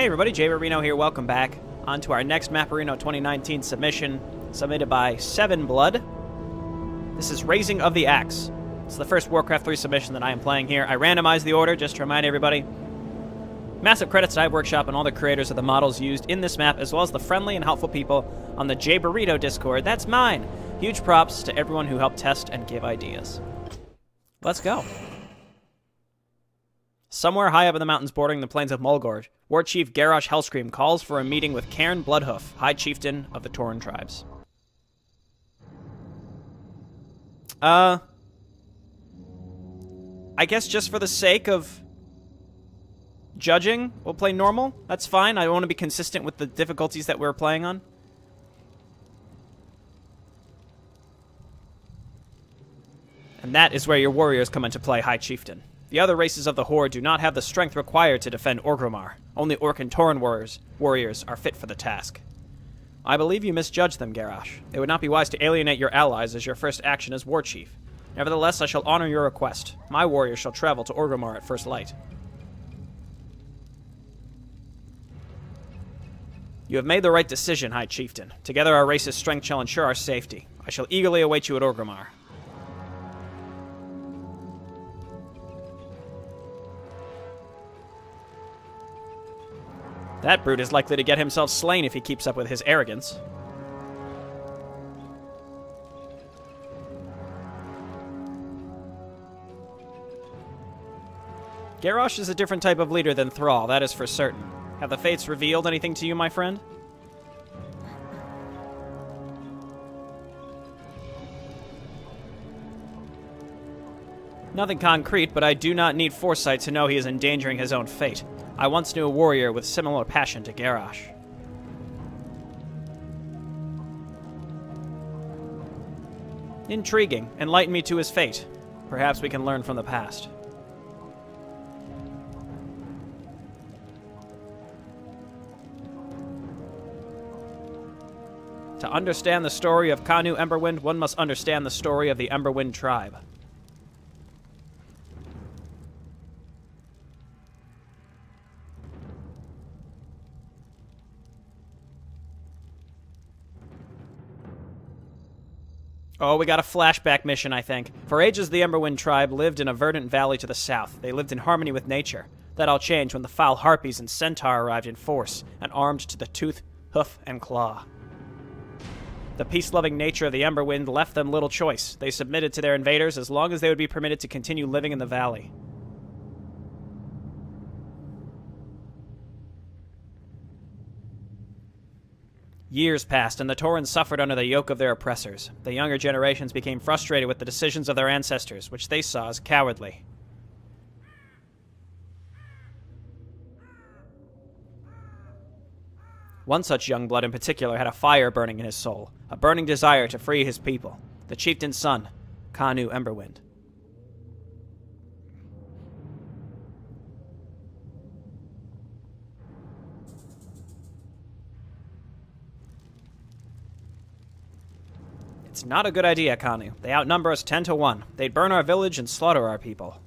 Hey everybody, Jayborino here. Welcome back. On to our next Maporino 2019 submission, submitted by SevenBlood. This is Raising of the Axe. It's the first Warcraft 3 submission that I am playing here. I randomized the order just to remind everybody. Massive credits to Hive Workshop and all the creators of the models used in this map, as well as the friendly and helpful people on the Jayborino Discord. That's mine! Huge props to everyone who helped test and give ideas. Let's go. Somewhere high up in the mountains bordering the plains of Mulgore, War Chief Garrosh Hellscream calls for a meeting with Cairn Bloodhoof, High Chieftain of the Tauren tribes. Uh, I guess just for the sake of judging, we'll play normal. That's fine. I want to be consistent with the difficulties that we're playing on. And that is where your warriors come into play, High Chieftain. The other races of the Horde do not have the strength required to defend Orgrimmar. Only Orc and Tauren warriors, warriors are fit for the task. I believe you misjudge them, Garrosh. It would not be wise to alienate your allies as your first action as war chief. Nevertheless, I shall honor your request. My warriors shall travel to Orgrimmar at first light. You have made the right decision, High Chieftain. Together our race's strength shall ensure our safety. I shall eagerly await you at Orgrimmar. That brute is likely to get himself slain if he keeps up with his arrogance. Garrosh is a different type of leader than Thrall, that is for certain. Have the Fates revealed anything to you, my friend? Nothing concrete, but I do not need foresight to know he is endangering his own fate. I once knew a warrior with similar passion to Garrosh. Intriguing. Enlighten me to his fate. Perhaps we can learn from the past. To understand the story of Kanu Emberwind, one must understand the story of the Emberwind tribe. Oh, we got a flashback mission, I think. For ages, the Emberwind tribe lived in a verdant valley to the south. They lived in harmony with nature. That all changed when the foul harpies and centaur arrived in force and armed to the tooth, hoof, and claw. The peace loving nature of the Emberwind left them little choice. They submitted to their invaders as long as they would be permitted to continue living in the valley. Years passed, and the Taurens suffered under the yoke of their oppressors. The younger generations became frustrated with the decisions of their ancestors, which they saw as cowardly. One such young blood in particular had a fire burning in his soul, a burning desire to free his people, the chieftain's son, Kanu Emberwind. It's not a good idea, Kanu. They outnumber us ten to one. They'd burn our village and slaughter our people.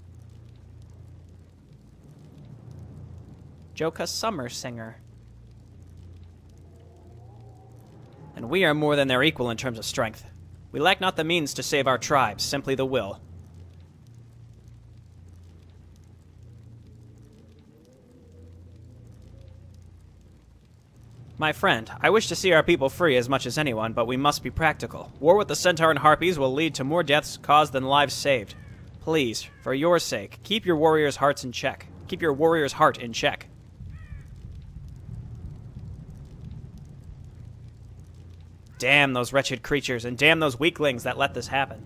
Joka Summer Singer. And we are more than their equal in terms of strength. We lack not the means to save our tribes, simply the will. My friend, I wish to see our people free as much as anyone, but we must be practical. War with the Centaur and Harpies will lead to more deaths caused than lives saved. Please, for your sake, keep your warriors' hearts in check. Keep your warrior's heart in check. Damn those wretched creatures, and damn those weaklings that let this happen.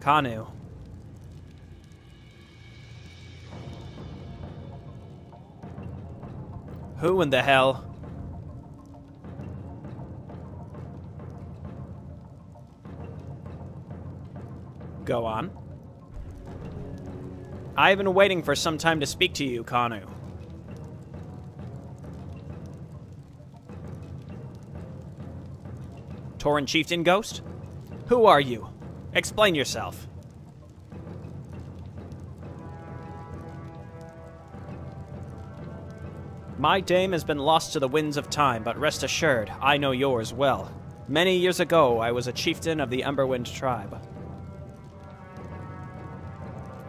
Kanu, Who in the hell? Go on. I've been waiting for some time to speak to you, Kanu. Tauren Chieftain Ghost? Who are you? Explain yourself. My dame has been lost to the winds of time, but rest assured, I know yours well. Many years ago, I was a chieftain of the Emberwind tribe.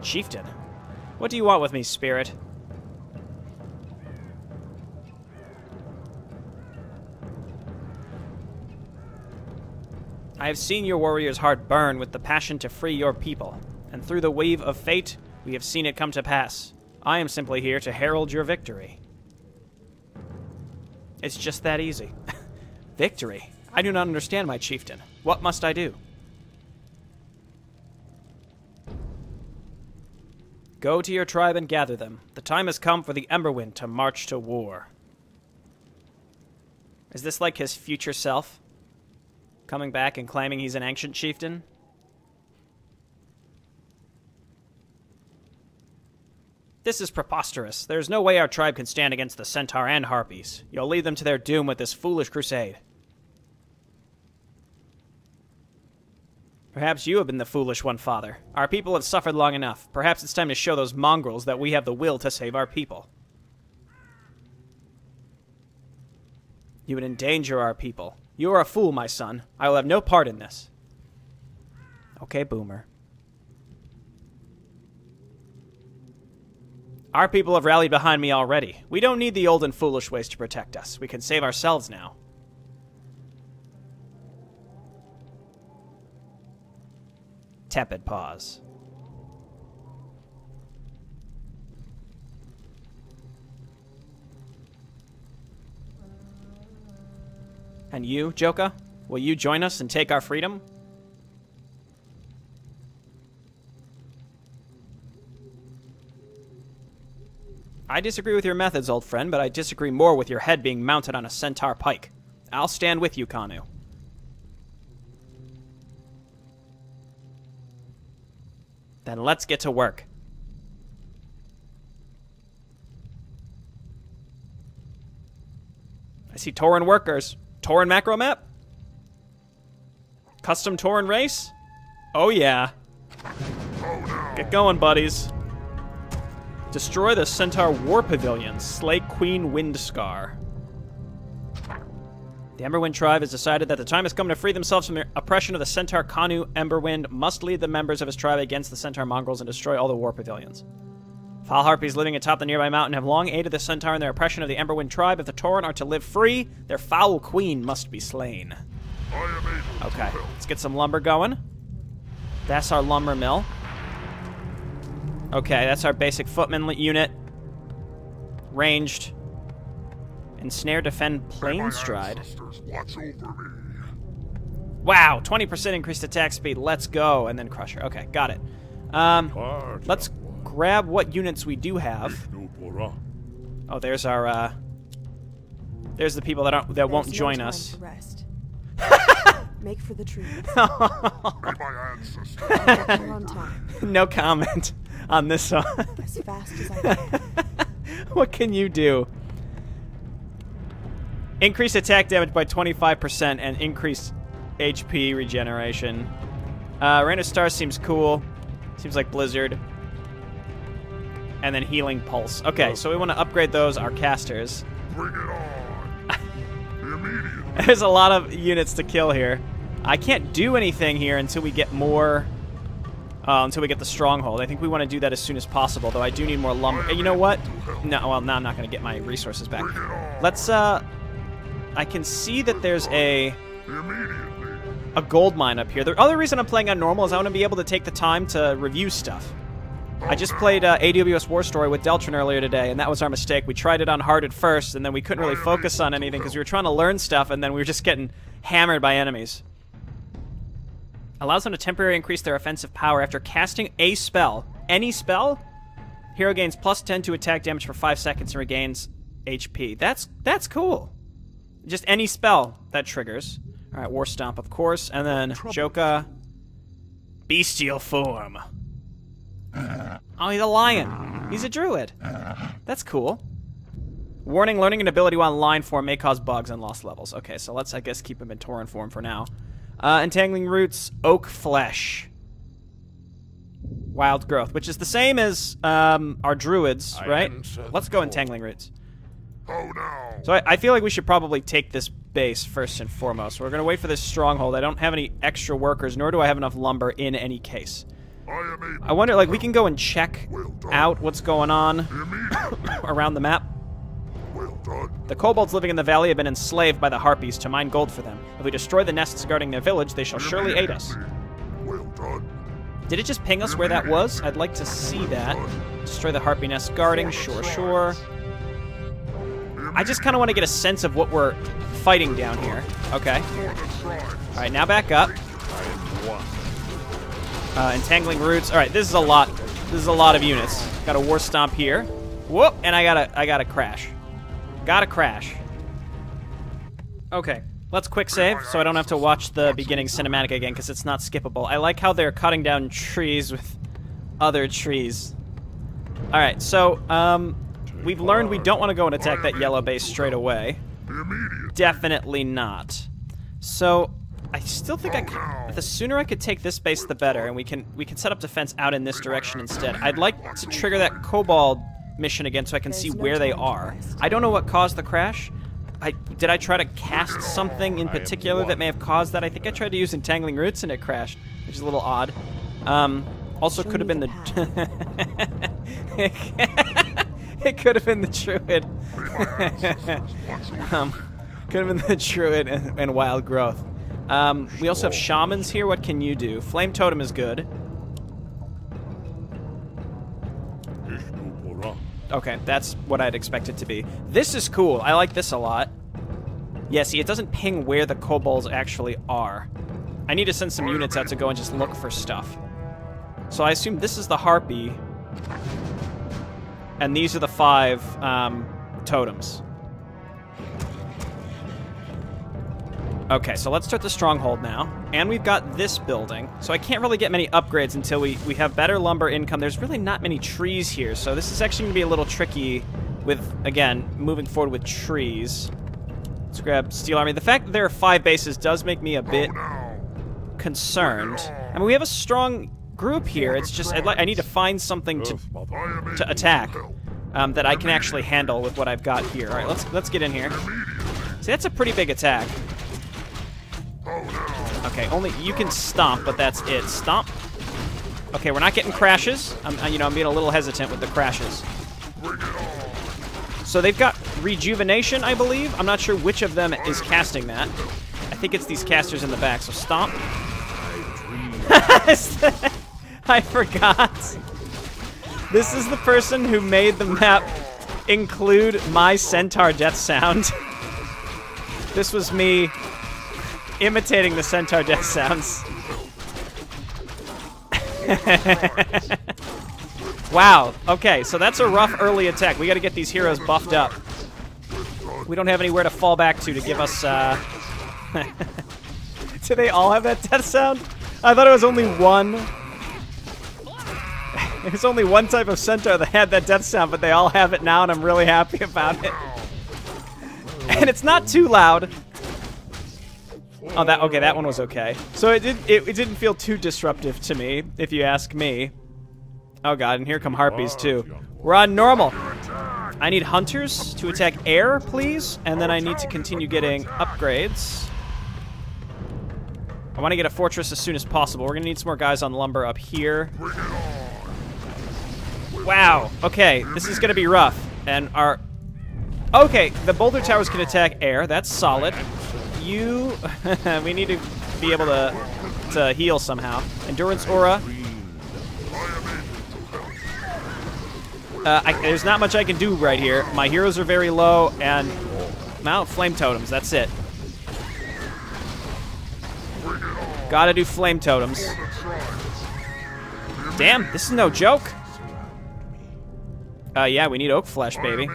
Chieftain? What do you want with me, spirit? I have seen your warrior's heart burn with the passion to free your people, and through the wave of fate, we have seen it come to pass. I am simply here to herald your victory. It's just that easy. victory? I do not understand, my chieftain. What must I do? Go to your tribe and gather them. The time has come for the Emberwind to march to war. Is this like his future self? Coming back and claiming he's an ancient chieftain? This is preposterous. There's no way our tribe can stand against the Centaur and Harpies. You'll lead them to their doom with this foolish crusade. Perhaps you have been the foolish one, Father. Our people have suffered long enough. Perhaps it's time to show those mongrels that we have the will to save our people. You would endanger our people. You are a fool, my son. I will have no part in this. Okay, Boomer. Our people have rallied behind me already. We don't need the old and foolish ways to protect us. We can save ourselves now. Tepid pause. And you, Joka? Will you join us and take our freedom? I disagree with your methods, old friend, but I disagree more with your head being mounted on a centaur pike. I'll stand with you, Kanu. Then let's get to work. I see Tauren workers. Tauren macro map? Custom Tauren race? Oh yeah. Get going, buddies. Destroy the Centaur War Pavilion. Slay Queen Windscar. The Emberwind tribe has decided that the time has come to free themselves from the oppression of the Centaur Kanu Emberwind must lead the members of his tribe against the Centaur Mongrels and destroy all the war pavilions. Foul harpies living atop the nearby mountain have long aided the Centaur in their oppression of the Emberwind tribe. If the Tauren are to live free, their foul queen must be slain. Okay, let's get some lumber going. That's our lumber mill. Okay, that's our basic footman unit. Ranged. Ensnare, defend, plane stride. Wow, 20% increased attack speed. Let's go. And then crusher. Okay, got it. Um, let's grab what units we do have. Oh, there's our, uh... There's the people that aren't, that won't join us. Make for the trees. no comment on this song. as fast as I can. what can you do? Increase attack damage by 25% and increase HP regeneration. Uh, Rain of Stars seems cool. Seems like Blizzard. And then Healing Pulse. Okay, so we want to upgrade those, our casters. Bring it on. Immediately. There's a lot of units to kill here. I can't do anything here until we get more... Uh, until we get the stronghold. I think we want to do that as soon as possible, though I do need more lumber. You know what? No, well, now I'm not going to get my resources back. Let's, uh... I can see that there's a a gold mine up here. The other reason I'm playing on normal is I want to be able to take the time to review stuff. I just played uh, AWS War Story with Deltron earlier today, and that was our mistake. We tried it on hard at first, and then we couldn't really focus on anything because we were trying to learn stuff, and then we were just getting hammered by enemies. Allows them to temporarily increase their offensive power after casting a spell. Any spell? Hero gains plus 10 to attack damage for 5 seconds and regains HP. That's that's cool. Just any spell that triggers. All right, War Stomp, of course, and then Joka, Bestial Form. Oh, he's a lion. He's a druid. That's cool. Warning, learning an ability while in lion form may cause bugs and lost levels. Okay, so let's, I guess, keep him in Tauren form for now. Uh, entangling Roots, Oak Flesh. Wild Growth, which is the same as um, our druids, right? Let's go Entangling Roots. Oh no! So I, I feel like we should probably take this base first and foremost. We're going to wait for this stronghold. I don't have any extra workers, nor do I have enough lumber in any case. I am I wonder, like, we can go and check Well out what's going on around the map. Well done. The kobolds living in the valley have been enslaved by the harpies to mine gold for them. If we destroy the nests guarding their village, they shall surely aid us. Well done. Did it just ping us where that was? I'd like to see that. Destroy the harpy nest guarding, sure, sure. I just kind of want to get a sense of what we're fighting down here. Okay. All right, now back up. Uh, entangling roots. All right, this is a lot. This is a lot of units. Got a war stomp here. Whoop, and I gotta, I gotta crash. Gotta crash. Okay, let's quick save so I don't have to watch the beginning cinematic again because it's not skippable. I like how they're cutting down trees with other trees. All right, so um, we've learned we don't want to go and attack that yellow base straight away. Definitely not. So I still think I could, the sooner I could take this base, the better, and we can we can set up defense out in this direction instead. I'd like to trigger that kobold mission again so I can see There's no where they are. I don't know what caused the crash. I did I try to cast something in particular that may have caused that? I think I tried to use entangling roots and it crashed, which is a little odd. Um, also Show could have been the the. it could have been the druid. um, could have been the druid and, and wild growth. Um, we also have shamans here. What can you do? Flame totem is good. Okay, that's what I'd expect it to be. This is cool. I like this a lot. Yeah, see, it doesn't ping where the kobolds actually are. I need to send some units out to go and just look for stuff. So I assume this is the harpy, and these are the five um, totems. Okay, so let's start the stronghold now. And we've got this building. So I can't really get many upgrades until we, we have better lumber income. There's really not many trees here, so this is actually going to be a little tricky with, again, moving forward with trees. Let's grab Steel Army. The fact that there are five bases does make me a bit concerned. I mean, we have a strong group here. It's just I'd like I need to find something to I am able to attack um, that I can actually handle with what I've got here. All right, let's let's get in here. See, that's a pretty big attack. Okay, only you can stomp, but that's it. Stomp. Okay, we're not getting crashes. I'm, you know, I'm being a little hesitant with the crashes. So they've got rejuvenation, I believe. I'm not sure which of them is casting that. I think it's these casters in the back. So stomp. I forgot. This is the person who made the map include my centaur death sound. this was me imitating the centaur death sounds. wow. Okay, so that's a rough early attack. We got to get these heroes buffed up. We don't have anywhere to fall back to to give us. Uh... Do they all have that death sound? I thought it was only one. There's only one type of centaur that had that death sound, but they all have it now, and I'm really happy about it. And it's not too loud. Oh, that okay. That one was okay. So it did. It, it didn't feel too disruptive to me, if you ask me. Oh god, and here come harpies too. We're on normal. I need hunters to attack air, please, and then I need to continue getting upgrades. I want to get a fortress as soon as possible. We're gonna need some more guys on lumber up here. Wow. Okay, this is gonna be rough. And our okay, the boulder towers can attack air. That's solid. You, we need to be able to to heal somehow. Endurance aura. Uh, I, there's not much I can do right here. My heroes are very low, and now flame totems. That's it. Gotta do flame totems. Damn, this is no joke. Uh, yeah, we need oak flesh, baby.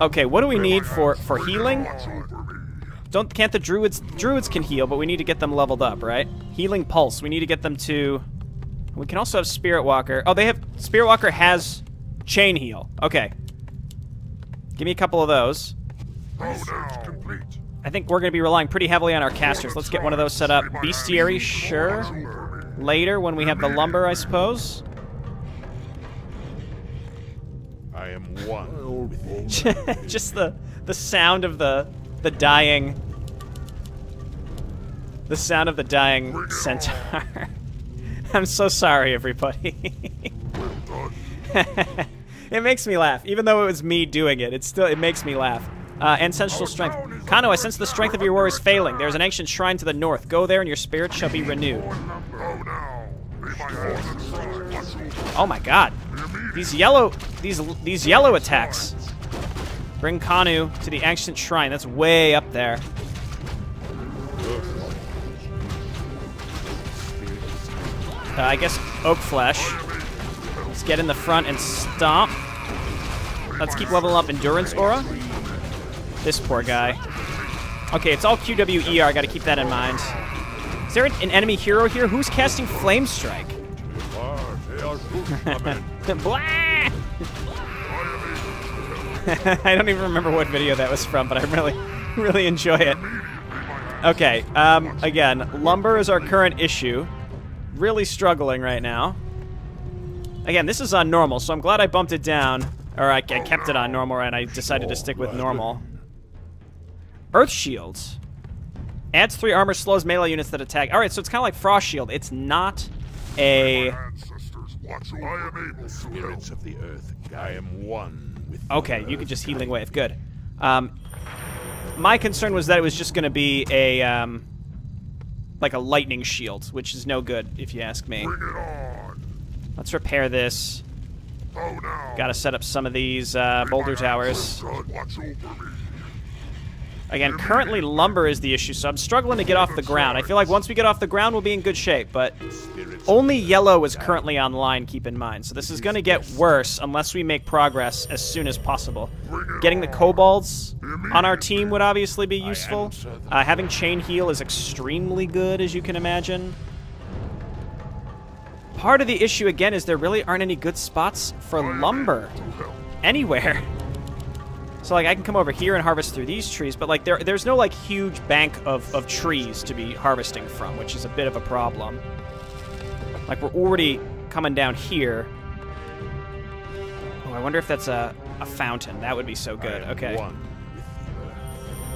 Okay, what do we need for for healing? Don't can't the druids druids can heal, but we need to get them leveled up, right? Healing pulse. We need to get them to. We can also have spirit walker. Oh, they have spirit walker has chain heal. Okay. Give me a couple of those. I think we're going to be relying pretty heavily on our casters. Let's get one of those set up. Bestiary, sure. Later when we have the lumber, I suppose. One. Just the the sound of the the dying the sound of the dying centaur. I'm so sorry, everybody. it makes me laugh, even though it was me doing it. It still it makes me laugh. Uh, ancestral strength. Kanu, I sense the strength of your war is failing. There's an ancient shrine to the north. Go there, and your spirit shall be renewed. No. May my hands inside. Watch over. Oh my god. These yellow these these yellow attacks. Bring Kanu to the ancient shrine. That's way up there. Uh, I guess Oak Flesh. Let's get in the front and stomp. Let's keep leveling up Endurance Aura. This poor guy. Okay, it's all QWER. I gotta keep that in mind. Is there an enemy hero here? Who's casting Flame Strike? I don't even remember what video that was from, but I really, really enjoy it. Okay, um, again, lumber is our current issue. Really struggling right now. Again, this is on normal, so I'm glad I bumped it down. Or I, I kept it on normal, and I decided to stick with normal. Earth Shields. Adds 3 armor, slows melee units that attack. Alright, so it's kind of like Frost Shield. It's not a... Ancestors, watch over. I am able to help. Spirits of the earth, I am one with the Okay, you earth. can just healing wave. Good. Um, my concern was that it was just going to be a um, like a lightning shield, which is no good if you ask me. Bring it on. Let's repair this. Oh no. Got to set up some of these uh, boulder towers. Watch over me. Again, currently lumber is the issue, so I'm struggling to get off the ground. I feel like once we get off the ground, we'll be in good shape, but only yellow is currently online, keep in mind. So this is going to get worse unless we make progress as soon as possible. Getting the kobolds on our team would obviously be useful. Uh, having chain heal is extremely good, as you can imagine. Part of the issue, again, is there really aren't any good spots for lumber anywhere. So like I can come over here and harvest through these trees, but like there there's no like huge bank of, of trees to be harvesting from, which is a bit of a problem. Like we're already coming down here. Oh, I wonder if that's a, a fountain. That would be so good. Okay. One with the earth.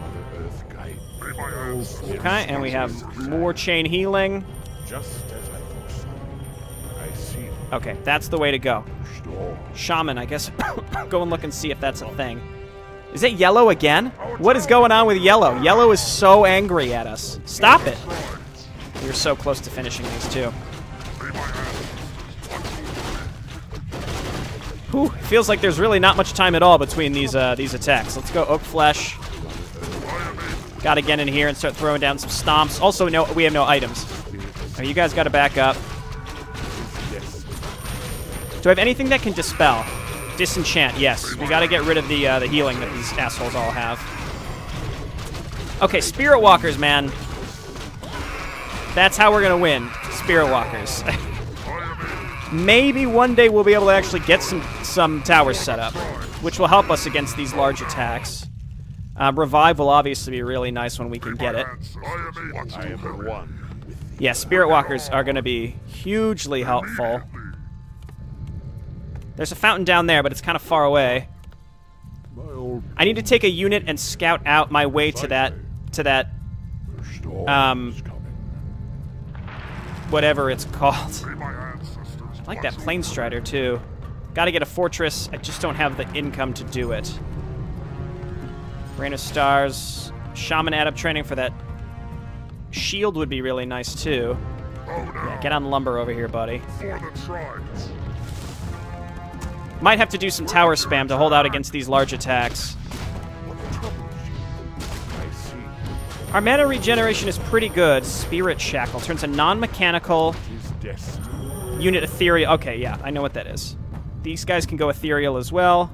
Mother Earth guide. May my hands Okay, and we have more chain healing. Just as I thought so. I see Okay, that's the way to go. Shaman, I guess. go and look and see if that's a thing. Is it yellow again? What is going on with yellow? Yellow is so angry at us. Stop it. You're so close to finishing these two. Whew, feels like there's really not much time at all between these uh, these attacks. Let's go Oak Flesh. Got to get in here and start throwing down some stomps. Also, no, we have no items. You guys got to back up. Do I have anything that can dispel? Disenchant, yes. We gotta get rid of the uh, the healing that these assholes all have. Okay, Spirit Walkers, man. That's how we're gonna win. Spirit Walkers. Maybe one day we'll be able to actually get some some towers set up, which will help us against these large attacks. Uh, revive will obviously be really nice when we can get it. I am able I to am help. one with the Yeah, Spirit Walkers are going to be hugely helpful. There's a fountain down there, but it's kind of far away. I need to take a unit and scout out my way to that to that Um, whatever it's called. May my ancestors I like that plane strider too. Got to get a fortress. I just don't have the income to do it. Rain of Stars, Shaman adept training for that. Shield would be really nice too. Oh. Yeah, get on lumber over here, buddy. For the tribes. Might have to do some tower spam to hold out against these large attacks. Our mana regeneration is pretty good. Spirit Shackle turns a non-mechanical unit ethereal. Okay, yeah, I know what that is. These guys can go ethereal as well.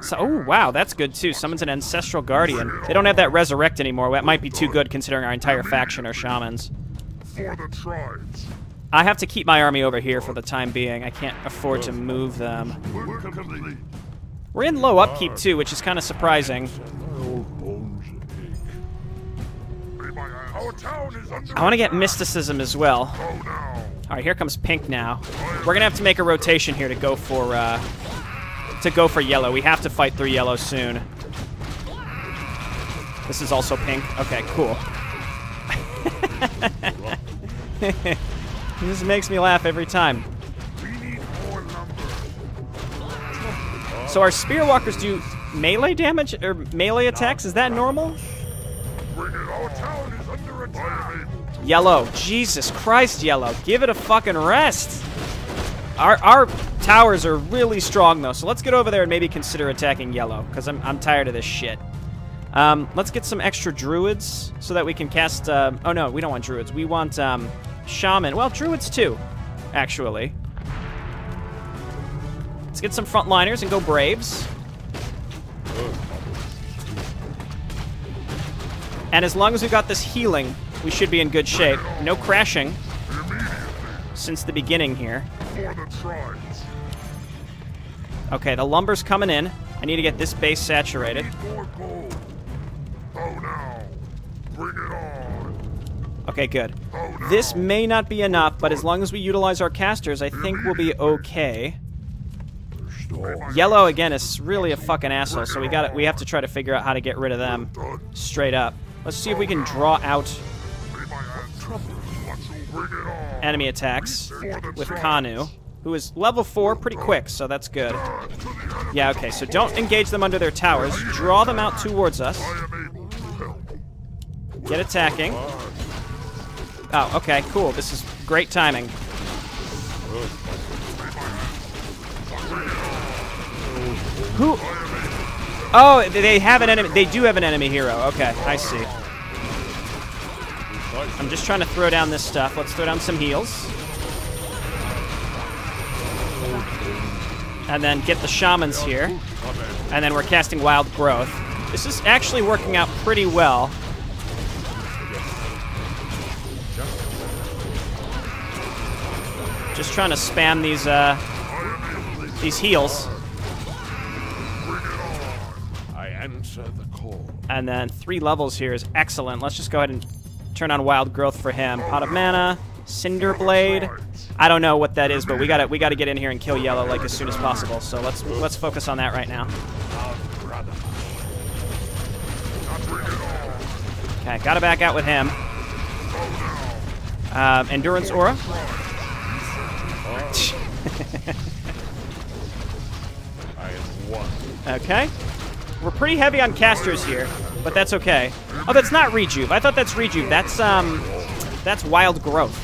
So, oh wow, that's good too. Summons an ancestral guardian. They don't have that resurrect anymore. That might be too good considering our entire faction are shamans. For the tribes. I have to keep my army over here for the time being. I can't afford to move them. We're in low upkeep too, which is kind of surprising. I want to get mysticism as well. All right, here comes pink now. We're gonna have to make a rotation here to go for uh, to go for yellow. We have to fight through yellow soon. This is also pink. Okay, cool. this makes me laugh every time. So our spirit walkers do melee damage or melee attacks? Is that normal? Yellow. Jesus Christ, yellow. Give it a fucking rest. Our our towers are really strong though, so let's get over there and maybe consider attacking yellow, because I'm I'm tired of this shit. Um, let's get some extra druids so that we can cast. Um, oh no, we don't want druids. We want um, shaman. Well, druids too, actually. Let's get some frontliners and go braves. And as long as we've got this healing, we should be in good shape. No crashing since the beginning here. Okay, the lumber's coming in. I need to get this base saturated. Okay, good. This may not be enough, but as long as we utilize our casters, I think we'll be okay. Yellow again is really a fucking asshole, so we got we have to try to figure out how to get rid of them straight up. Let's see if we can draw out enemy attacks with. Kanu, who is level 4 pretty quick, so that's good. Yeah, okay, so don't engage them under their towers. Draw them out towards us. Get attacking. Oh, okay, cool. This is great timing. Who? Oh, they have an enemy. They do have an enemy hero. Okay, I see. I'm just trying to throw down this stuff. Let's throw down some heals. And then get the shamans here. And then we're casting Wild Growth. This is actually working out pretty well. Just trying to spam these uh, these heals, I answer the call. and then three levels here is excellent. Let's just go ahead and turn on Wild Growth for him. Pot of Mana, Cinder Blade. I don't know what that is, but we got to we got to get in here and kill Yellow like as soon as possible. So let's let's focus on that right now. Okay, got to back out with him. Um, Endurance Aura. I am one. Okay. We're pretty heavy on casters here, but that's okay. Oh, that's not rejuve. I thought that's rejuve. That's um that's wild growth.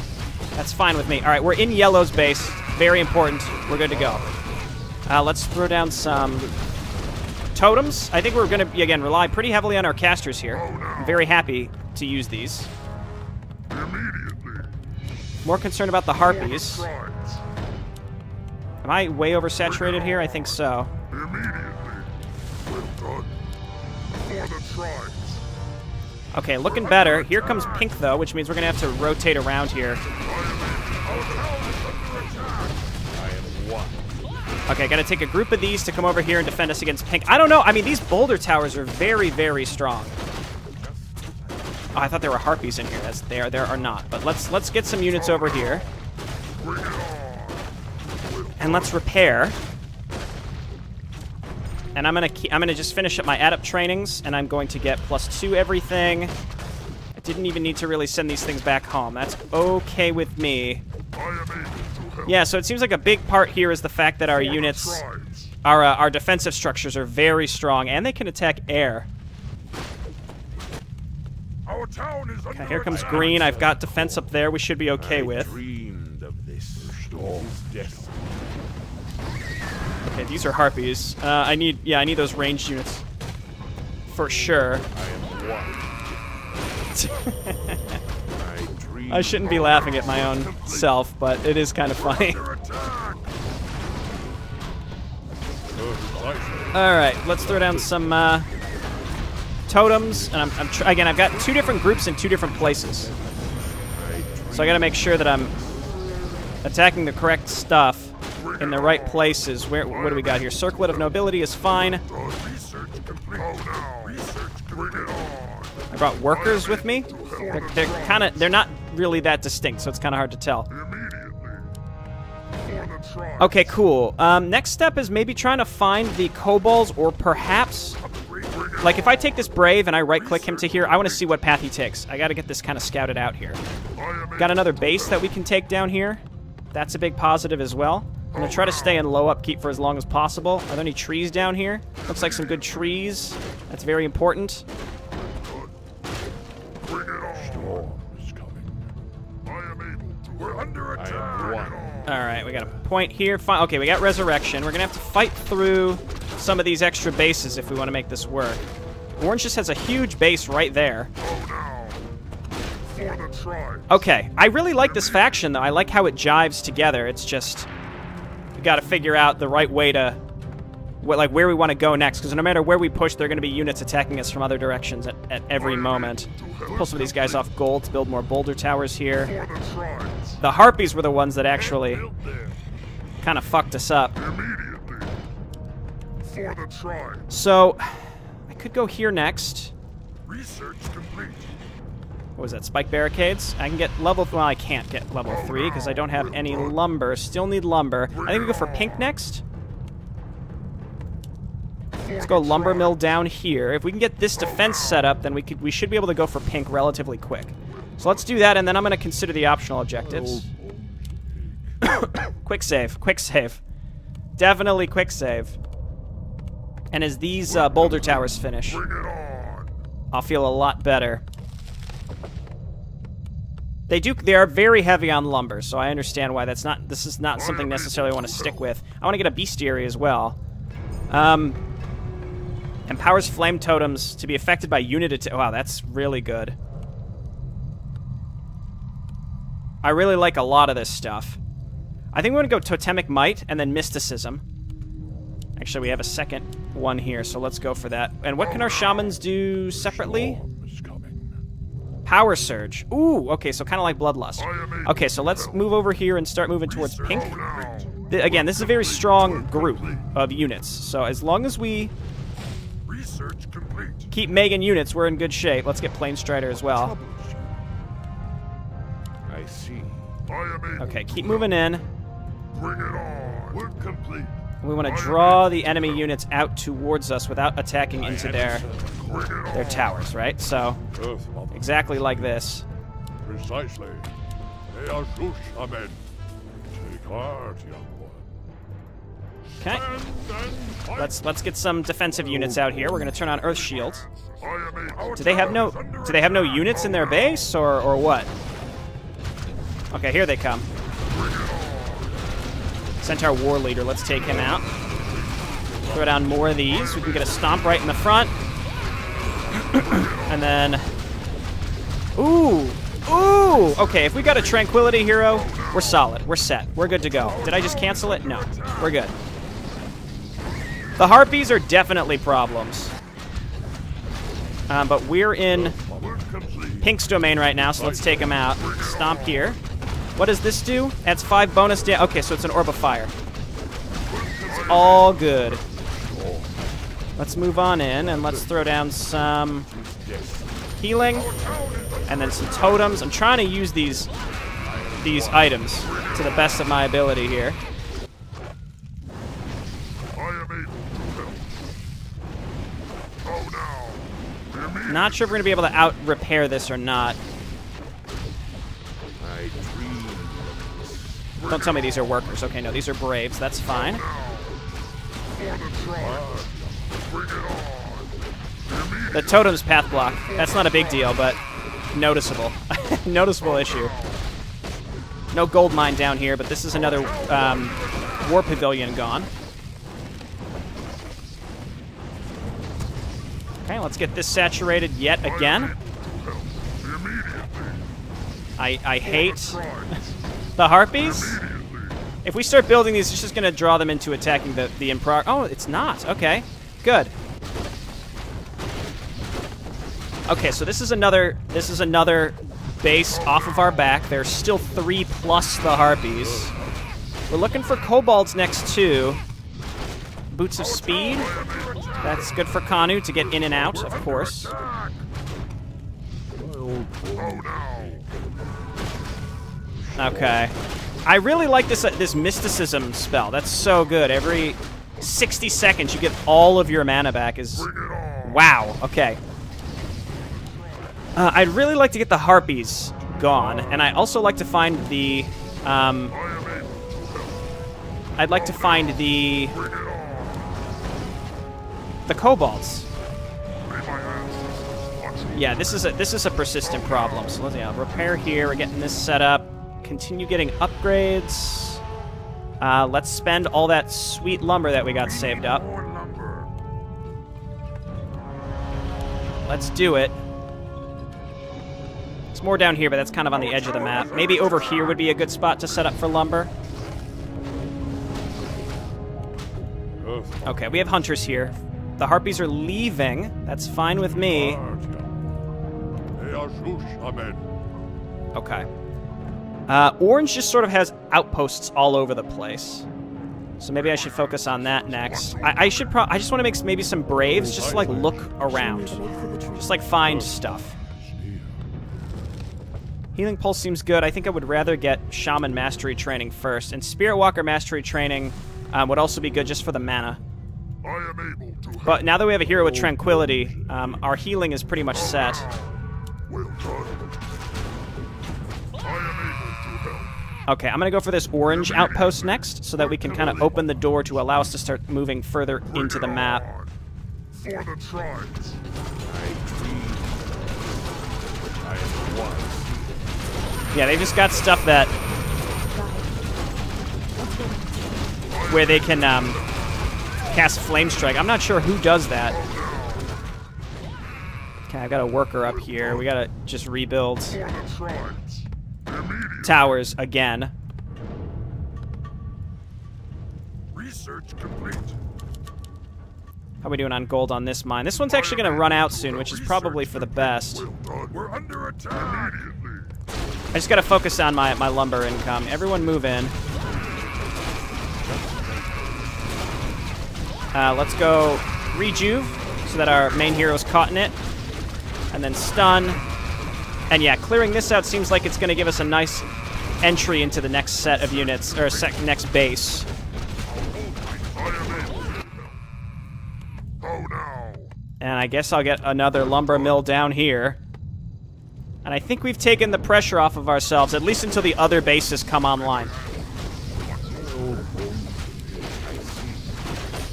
That's fine with me. All right, we're in yellow's base. Very important. We're good to go. Uh, let's throw down some totems. I think we're going to again rely pretty heavily on our casters here. I'm very happy to use these. Immediately. More concerned about the harpies. Am I way oversaturated here? I think so. Okay, looking better. Here comes pink, though, which means we're going to have to rotate around here. Okay, gotta take a group of these to come over here and defend us against pink. I don't know. I mean, these boulder towers are very, very strong. Oh, I thought there were harpies in here. That's there. There are not. But let's let's get some units over here. And let's repair. And I'm gonna keep, I'm gonna just finish up my adept trainings, and I'm going to get plus two everything. I didn't even need to really send these things back home. That's okay with me. I am able to help. Yeah. So it seems like a big part here is the fact that our For units. Our, uh, our defensive structures are very strong, and they can attack air. Our town is Okay, here comes green. I've got defense up there. We should be okay I with. Okay, these are harpies. Uh, I need, yeah, I need those ranged units for sure. I am one. I shouldn't be laughing at my own self, but it is kind of funny. All right, let's throw down some uh, totems. And I'm, I'm again, I've got two different groups in two different places, so I got to make sure that I'm attacking the correct stuff in the right places. Where, what do we got here? Circlet of Nobility is fine. I brought workers with me. They're, they're kind of, they're not really that distinct, so it's kind of hard to tell. Okay, cool. Um, next step is maybe trying to find the kobolds, or perhaps, like if I take this brave and I right-click him to here, I want to see what path he takes. I got to get this kind of scouted out here. Got another base that we can take down here. That's a big positive as well. I'm gonna try to stay in low upkeep for as long as possible. Are there any trees down here? Looks like some good trees. That's very important. Bring it on. Storm is coming. I am able to. We're under attack. am Bring one. it on. All right, we got a point here. Fi- Okay, we got resurrection. We're gonna have to fight through some of these extra bases if we want to make this work. Orange just has a huge base right there. Okay, I really like this faction though. I like how it jives together. It's just got to figure out the right way to what like where we want to go next because no matter where we push, there are going to be units attacking us from other directions at, at every moment. Pull some of these guys off gold to build more boulder towers here. The harpies were the ones that actually kind of fucked us up. So I could go here next. Research complete. What was that? Spike barricades. I can get level. Well, I can't get level three because I don't have any lumber. Still need lumber. I think we go for pink next. Let's go lumber mill down here. If we can get this defense set up, then we could we should be able to go for pink relatively quick. So let's do that, and then I'm going to consider the optional objectives. quick save, quick save, definitely quick save. And as these uh, boulder towers finish. I'll feel a lot better. They do. They are very heavy on lumber, so I understand why that's not. This is not something necessarily I want to stick with. I want to get a bestiary as well. Um, empowers flame totems to be affected by unit attack. Wow, that's really good. I really like a lot of this stuff. I think we're gonna go totemic might and then mysticism. Actually, we have a second one here, so let's go for that. And what can our shamans do separately? Storm is coming. Power Surge. Ooh, okay, so kind of like Bloodlust. I am able Okay, so let's move over here and start moving towards pink. Again, this is a very strong group of units, so as long as we Research complete. keep Megan units, we're in good shape. Let's get Plane Strider as well. I see. I am able. Okay, keep moving in. Bring it on. We're complete. We want to draw the enemy units out towards us without attacking into their Bring it on. Their towers, right? So, exactly like this. Precisely. They are Shushamen. Take heart, young one. Okay. Stand and fight. Let's let's get some defensive units out here. We're going to turn on Earth Shield. I am able. Do they have no do they have no units in their base or or what? Okay, here they come. Centaur War Leader, let's take him out. Throw down more of these. We can get a stomp right in the front. And then Ooh! Ooh! Okay, if we got a Tranquility Hero, we're solid. We're set. We're good to go. Did I just cancel it? No. We're good. The Harpies are definitely problems. Um, but we're in Pink's domain right now, so let's take him out. Stomp here. What does this do? Adds five bonus damage. Okay, so it's an orb of fire. It's all good. Let's move on in and let's throw down some healing and then some totems. I'm trying to use these these items to the best of my ability here. To. Not sure if we're gonna be able to out repair this or not. Don't tell me these are workers. Okay, no, these are braves. That's fine. The totem's path block. That's not a big deal, but noticeable. noticeable issue. No gold mine down here, but this is another um, war pavilion gone. Okay, let's get this saturated yet again. I, I hate the harpies. If we start building these, it's just going to draw them into attacking the, the improg. Oh, it's not. Okay, good. Okay, so this is another this is another base off of our back. There's still three plus the harpies. We're looking for kobolds next too. Boots of speed. That's good for Kanu to get in and out, of course. Okay. I really like this uh, this mysticism spell. That's so good. Every 60 seconds, you get all of your mana back. Is Bring it on. wow. Okay. Uh, I'd really like to get the harpies gone, and I also like to find the. Um, I am able. I'd like to find the Bring it on. the kobolds. May my ancestors watch me. Yeah, this is a this is a persistent problem. So let's yeah, repair here. We're getting this set up. Continue getting upgrades. Uh, let's spend all that sweet lumber that we got saved up. Let's do it. It's more down here, but that's kind of on the edge of the map. Maybe over here would be a good spot to set up for lumber. Okay, we have hunters here. The harpies are leaving. That's fine with me. Okay. Uh, Orange just sort of has outposts all over the place. So maybe I should focus on that next. I, I should pro- I just want to make maybe some braves just like look around. Just like find stuff. Healing Pulse seems good. I think I would rather get Shaman Mastery training first. And Spirit Walker Mastery training um, would also be good just for the mana. But now that we have a hero with Tranquility, um, our healing is pretty much set. Okay, I'm gonna go for this orange outpost next, so that we can kind of open the door to allow us to start moving further into the map. For the tribes. I am one. Yeah, they just got stuff that where they can um, cast Flame Strike. I'm not sure who does that. Okay, I've got a worker up here. We gotta just rebuild towers again. research complete. How are we doing on gold on this mine? This one's actually gonna run out soon, which is probably for the best. We're under attack. I just gotta focus on my, my lumber income. Everyone move in. Uh, let's go rejuve so that our main hero's caught in it. And then stun. And yeah, clearing this out seems like it's gonna give us a nice entry into the next set of units, or next base. To. And I guess I'll get another lumber mill down here. And I think we've taken the pressure off of ourselves, at least until the other bases come online.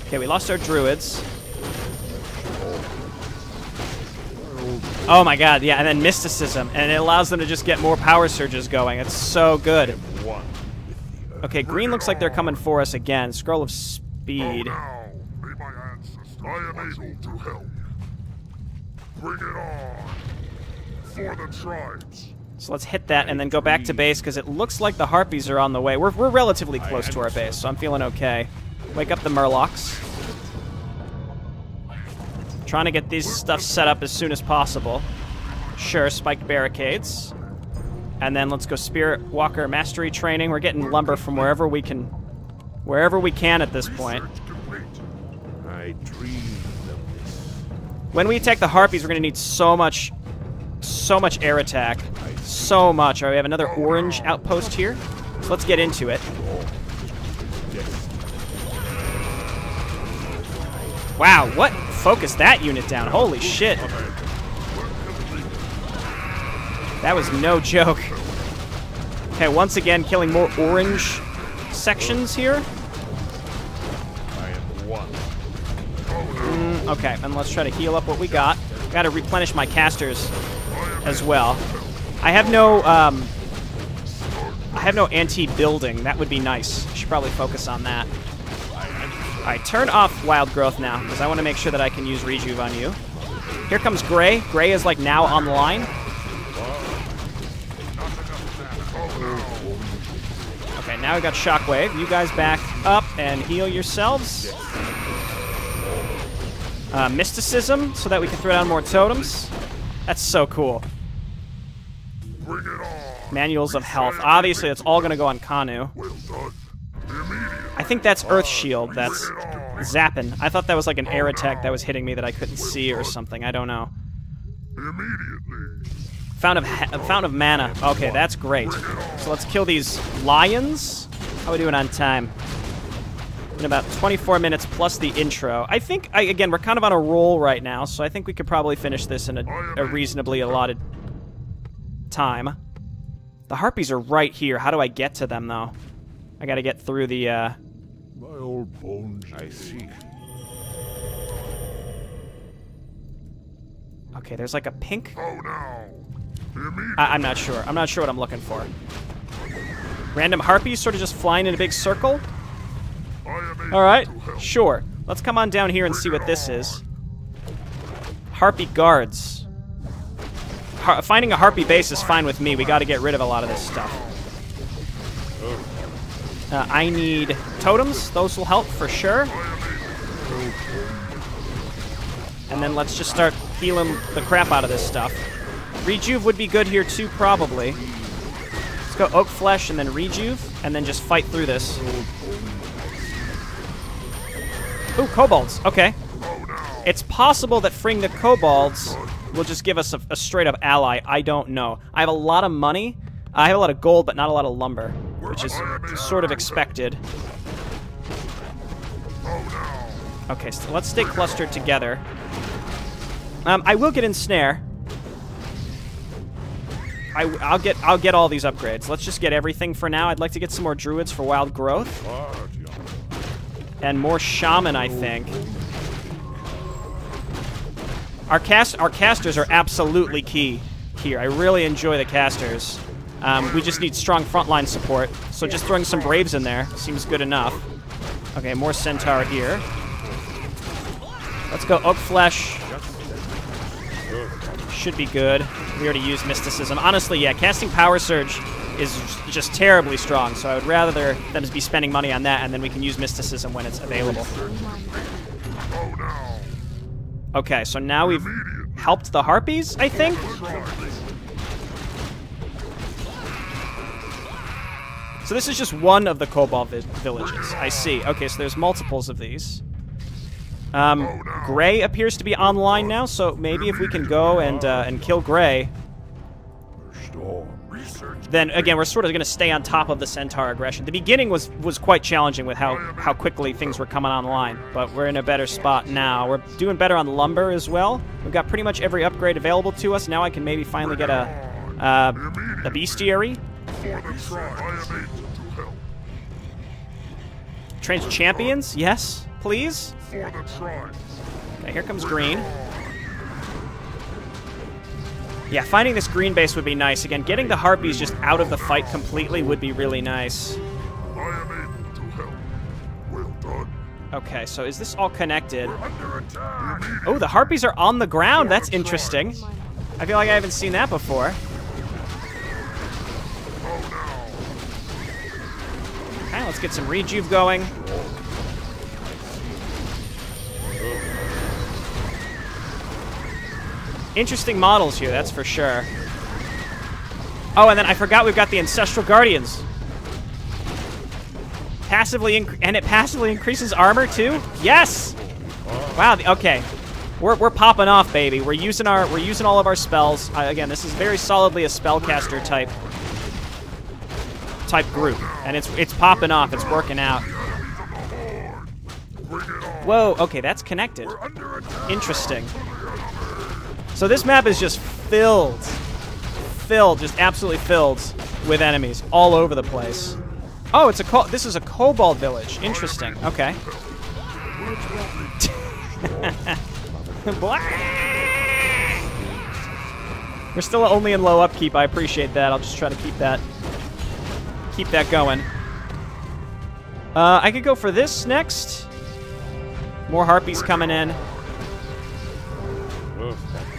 Okay, we lost our druids. Oh my god, yeah, and then mysticism, and it allows them to just get more power surges going. It's so good. One with the earth. Okay, green looks like they're coming for us again. Scroll of Oh speed. now. May my ancestors. I am able to help. Bring it on. For the tribes. So let's hit that and then go back to base because it looks like the harpies are on the way. We're, we're relatively close to our base, so I'm feeling okay. Wake up the murlocs. Trying to get these stuff set up as soon as possible. Sure, spiked barricades. And then let's go Spirit Walker Mastery Training. We're getting lumber from wherever we can, wherever we can at this point. I dreamed of this. When we attack the harpies, we're gonna need so much, so much air attack, so much. All right, we have another orange outpost here, so let's get into it. Wow, what? Focus that unit down. Holy shit. That was no joke. Okay, once again, killing more orange sections here. One. Okay, and let's try to heal up what we got. Got to replenish my casters as well. I have no, um, I have no anti-building. That would be nice. Should probably focus on that. All right, turn off wild growth now because I want to make sure that I can use rejuve on you. Here comes Gray. Gray is like now on the line. Okay, now we got Shockwave. You guys back up and heal yourselves. Uh, mysticism, so that we can throw down more totems. That's so cool. Manuals of health. Obviously, it's all going to go on Kanu. Well done. Immediate. I think that's Earth Shield. That's zapping. I thought that was like an air attack that was hitting me that I couldn't see or something. I don't know. Immediately. Of ha- Fountain of Mana. Okay, that's great. So let's kill these lions. How are we doing on time? In about 24 minutes plus the intro. I think, I, again, we're kind of on a roll right now, so I think we could probably finish this in a, a reasonably allotted time. The harpies are right here. How do I get to them, though? I gotta get through the, uh... My old bones. I see. Okay, there's like a pink... Oh, Go now. Immediately. I I'm not sure. I'm not sure what I'm looking for. Random harpies sort of just flying in a big circle? I am able All right, sure. Let's come on down here and see what this is. Harpy guards. Har finding a harpy base is fine with me. We got to get rid of a lot of this stuff. Uh, I need totems. Those will help for sure. And then let's just start healing the crap out of this stuff. Rejuve would be good here too, probably. Let's go Oak Flesh and then Rejuve, and then just fight through this. Ooh, kobolds. Okay. It's possible that freeing the kobolds will just give us a, a straight up ally. I don't know. I have a lot of money. I have a lot of gold, but not a lot of lumber, which is sort of expected. Okay, so let's stay clustered together. Um, I will get ensnare. I, will get I'll get all these upgrades. Let's just get everything for now. I'd like to get some more druids for wild growth and more shaman, I think. Our cast our casters are absolutely key here. I really enjoy the casters. Um, we just need strong frontline support, so just throwing some braves in there seems good enough. Okay, more centaur here. Let's go oak flesh. Should be good. We already used mysticism. Honestly, yeah, casting power surge is just terribly strong, so I would rather them be spending money on that, and then we can use mysticism when it's available. Okay, so now we've helped the harpies, I think. So this is just one of the Kobold vi- villages. I see. Okay, so there's multiples of these. Um, Gray appears to be online now, so maybe if we can go and uh, and kill Gray, then again we're sort of going to stay on top of the Centaur aggression. The beginning was was quite challenging with how how quickly things were coming online, but we're in a better spot now. We're doing better on lumber as well. We've got pretty much every upgrade available to us. Now I can maybe finally get a uh, a bestiary. For the tribe, I am able to help. Trains champions, yes, please. For the tribe. Okay, here comes green. Yeah, finding this green base would be nice. Again, getting the harpies just out of the fight completely would be really nice. I am able to help. Well done. Okay, so is this all connected? Oh, the harpies are on the ground. That's interesting. I feel like I haven't seen that before. Let's get some rejuve going. Interesting models here, that's for sure. Oh, and then I forgot we've got the Ancestral Guardians. Passively, and it passively increases armor too? Yes! Wow, okay. We're, we're popping off, baby. We're using our we're using all of our spells. Again, this is very solidly a spellcaster type type group, and it's it's popping off. It's working out. Whoa. Okay, that's connected. Interesting. So this map is just filled, filled, just absolutely filled with enemies all over the place. Oh, it's a this is a kobold village. Interesting. Okay. We're still only in low upkeep. I appreciate that. I'll just try to keep that keep that going. Uh, I could go for this next. More harpies coming in.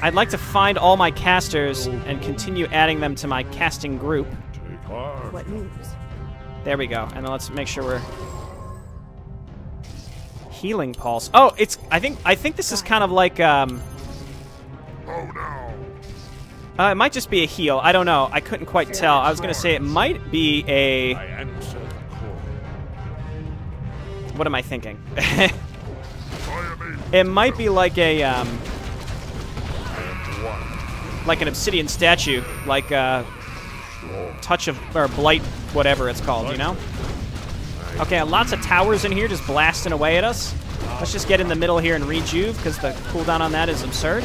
I'd like to find all my casters and continue adding them to my casting group. What news? There we go. And then let's make sure we're healing pulse. Oh, it's I think I think this is kind of like um Oh no. Uh, it might just be a heal. I don't know. I couldn't quite tell. I was going to say it might be a I answer the call. what am I thinking? I am able. it might be like a um I am one. like an obsidian statue, like a touch of or blight, whatever it's called. You know. Okay, lots of towers in here just blasting away at us. Let's just get in the middle here and rejuve because the cooldown on that is absurd.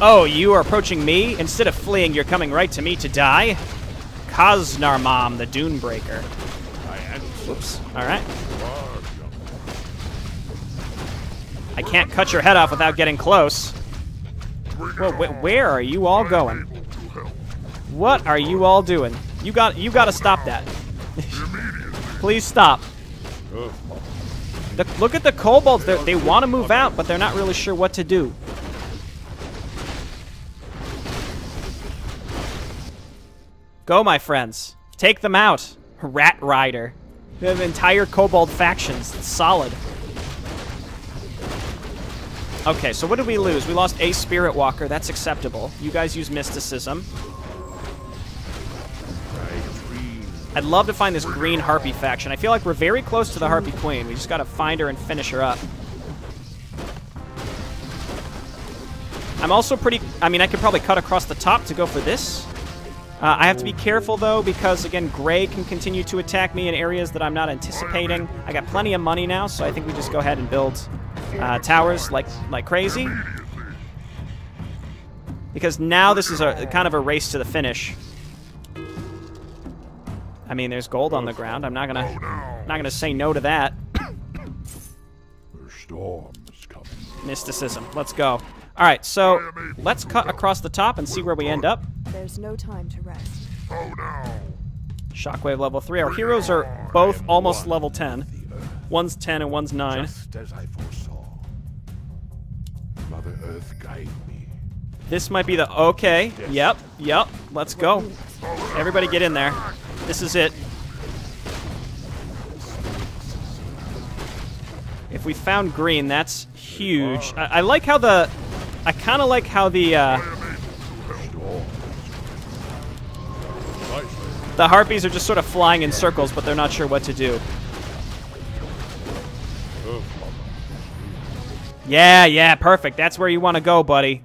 Oh, you are approaching me? Instead of fleeing, you're coming right to me to die? Koznarmam, the Dunebreaker. Whoops. Alright. I can't cut your head off without getting close. Well, wh where are you all going? What are you all doing? You got you got to stop that. Please stop. The, look at the kobolds. They're, they want to move out, but they're not really sure what to do. Go, my friends. Take them out. Rat Rider. We have entire kobold factions. It's solid. Okay, so what did we lose? We lost a Spirit Walker. That's acceptable. You guys use Mysticism. I'd love to find this green Harpy faction. I feel like we're very close to the Harpy Queen. We just gotta find her and finish her up. I'm also pretty... I mean, I could probably cut across the top to go for this. Uh, I have to be careful, though, because, again, Gray can continue to attack me in areas that I'm not anticipating. I got plenty of money now, so I think we just go ahead and build uh, towers like, like crazy. Because now this is a kind of a race to the finish. I mean, there's gold on the ground. I'm not gonna, not gonna say no to that. Mysticism. Let's go. All right, so let's cut across the top and see where we end up. There's no time to rest. Oh no! Shockwave level 3. Our heroes are both almost level 10. One's 10 and one's 9. Just as I foresaw. Mother Earth guide me. This might be the... Okay. Yep. Yep. Let's go. Everybody get in there. This is it. If we found green, that's huge. I, I like how the... I kind of like how the... Uh, the harpies are just sort of flying in circles, but they're not sure what to do. Yeah, yeah, perfect. That's where you want to go, buddy.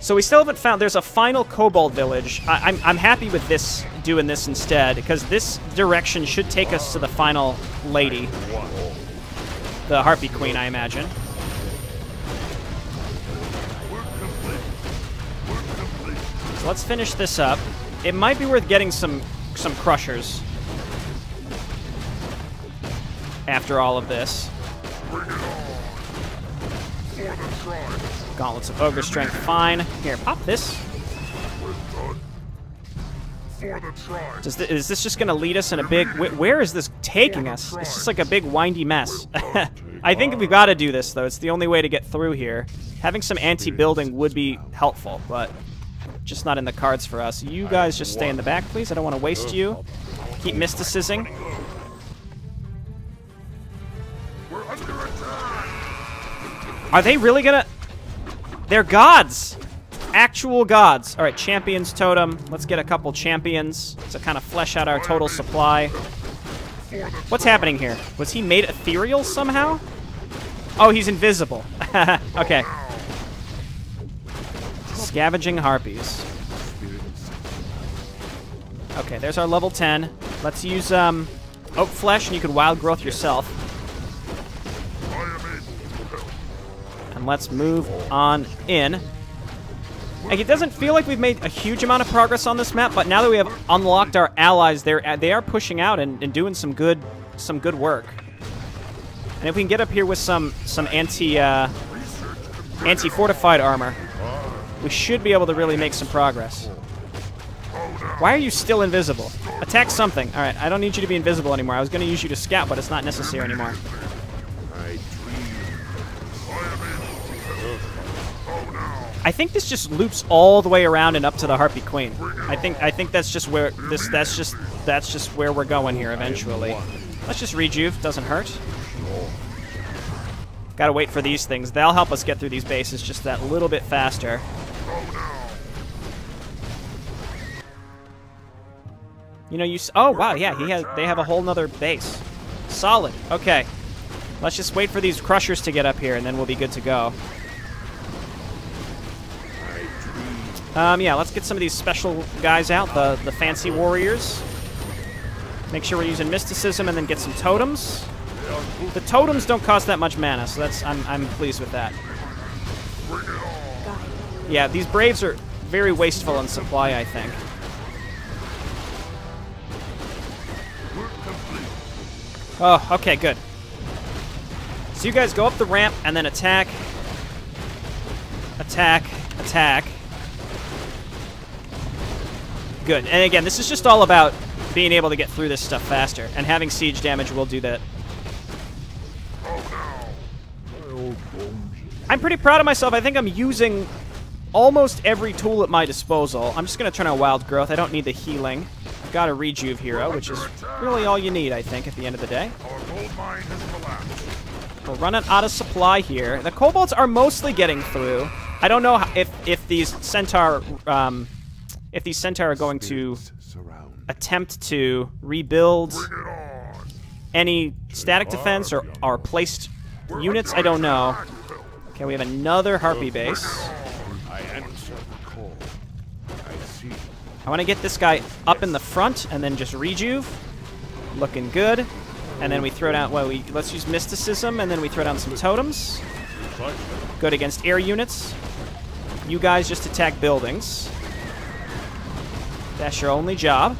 So we still haven't found. There's a final kobold village. I, I'm I'm happy with this doing this instead because this direction should take us to the final lady, the harpy queen, I imagine. So let's finish this up. It might be worth getting some some crushers after all of this. Gauntlets of Ogre Strength, fine. Here, pop this. Does is this just going to lead us in a big... wh- where is this taking us? It's just like a big windy mess. I think we've got to do this, though. It's the only way to get through here. Having some anti-building would be helpful, but just not in the cards for us. You guys just stay in the back, please. I don't want to waste you. Keep mysticizing. We're! Are they really gonna... They're gods! Actual gods. Alright, champions totem. Let's get a couple champions to kind of flesh out our total supply. What's happening here? Was he made ethereal somehow? Oh, he's invisible. okay. Scavenging harpies. Okay, there's our level 10. Let's use um, oak flesh, and you can wild growth yourself. And let's move on in. Like, it doesn't feel like we've made a huge amount of progress on this map, but now that we have unlocked our allies, they're they are pushing out and, and doing some good some good work. And if we can get up here with some some anti uh, anti fortified armor, we should be able to really make some progress. Why are you still invisible? Attack something. All right, I don't need you to be invisible anymore. I was going to use you to scout, but it's not necessary anymore. I think this just loops all the way around and up to the Harpy Queen. I think I think that's just where this that's just that's just where we're going here eventually. Let's just rejuve, doesn't hurt. Gotta wait for these things. They'll help us get through these bases just that little bit faster. You know, you. Oh wow, yeah, he has. They have a whole nother base. Solid. Okay. Let's just wait for these crushers to get up here, and then we'll be good to go. Um, yeah, let's get some of these special guys out, the, the fancy warriors. Make sure we're using mysticism and then get some totems. The totems don't cost that much mana, so that's I'm, I'm pleased with that. Yeah, these Braves are very wasteful in supply, I think. Oh, okay, good. So you guys go up the ramp and then attack. Attack. Attack. Good. And again, this is just all about being able to get through this stuff faster. And having siege damage will do that. I'm pretty proud of myself. I think I'm using almost every tool at my disposal. I'm just going to turn on Wild Growth. I don't need the healing. I've got a Rejuve hero, which is really all you need, I think, at the end of the day. Our gold mine has collapsed. We're running out of supply here. The kobolds are mostly getting through. I don't know if if these centaur um, if these centaur are going to attempt to rebuild Bring it on. any static defense or are placed units. I don't know. Okay, we have another harpy base. I answer the call. I see. I want to get this guy up in the front and then just rejuve. Looking good. And then we throw down, well, we let's use mysticism and then we throw down some totems. Good against air units. You guys just attack buildings. That's your only job.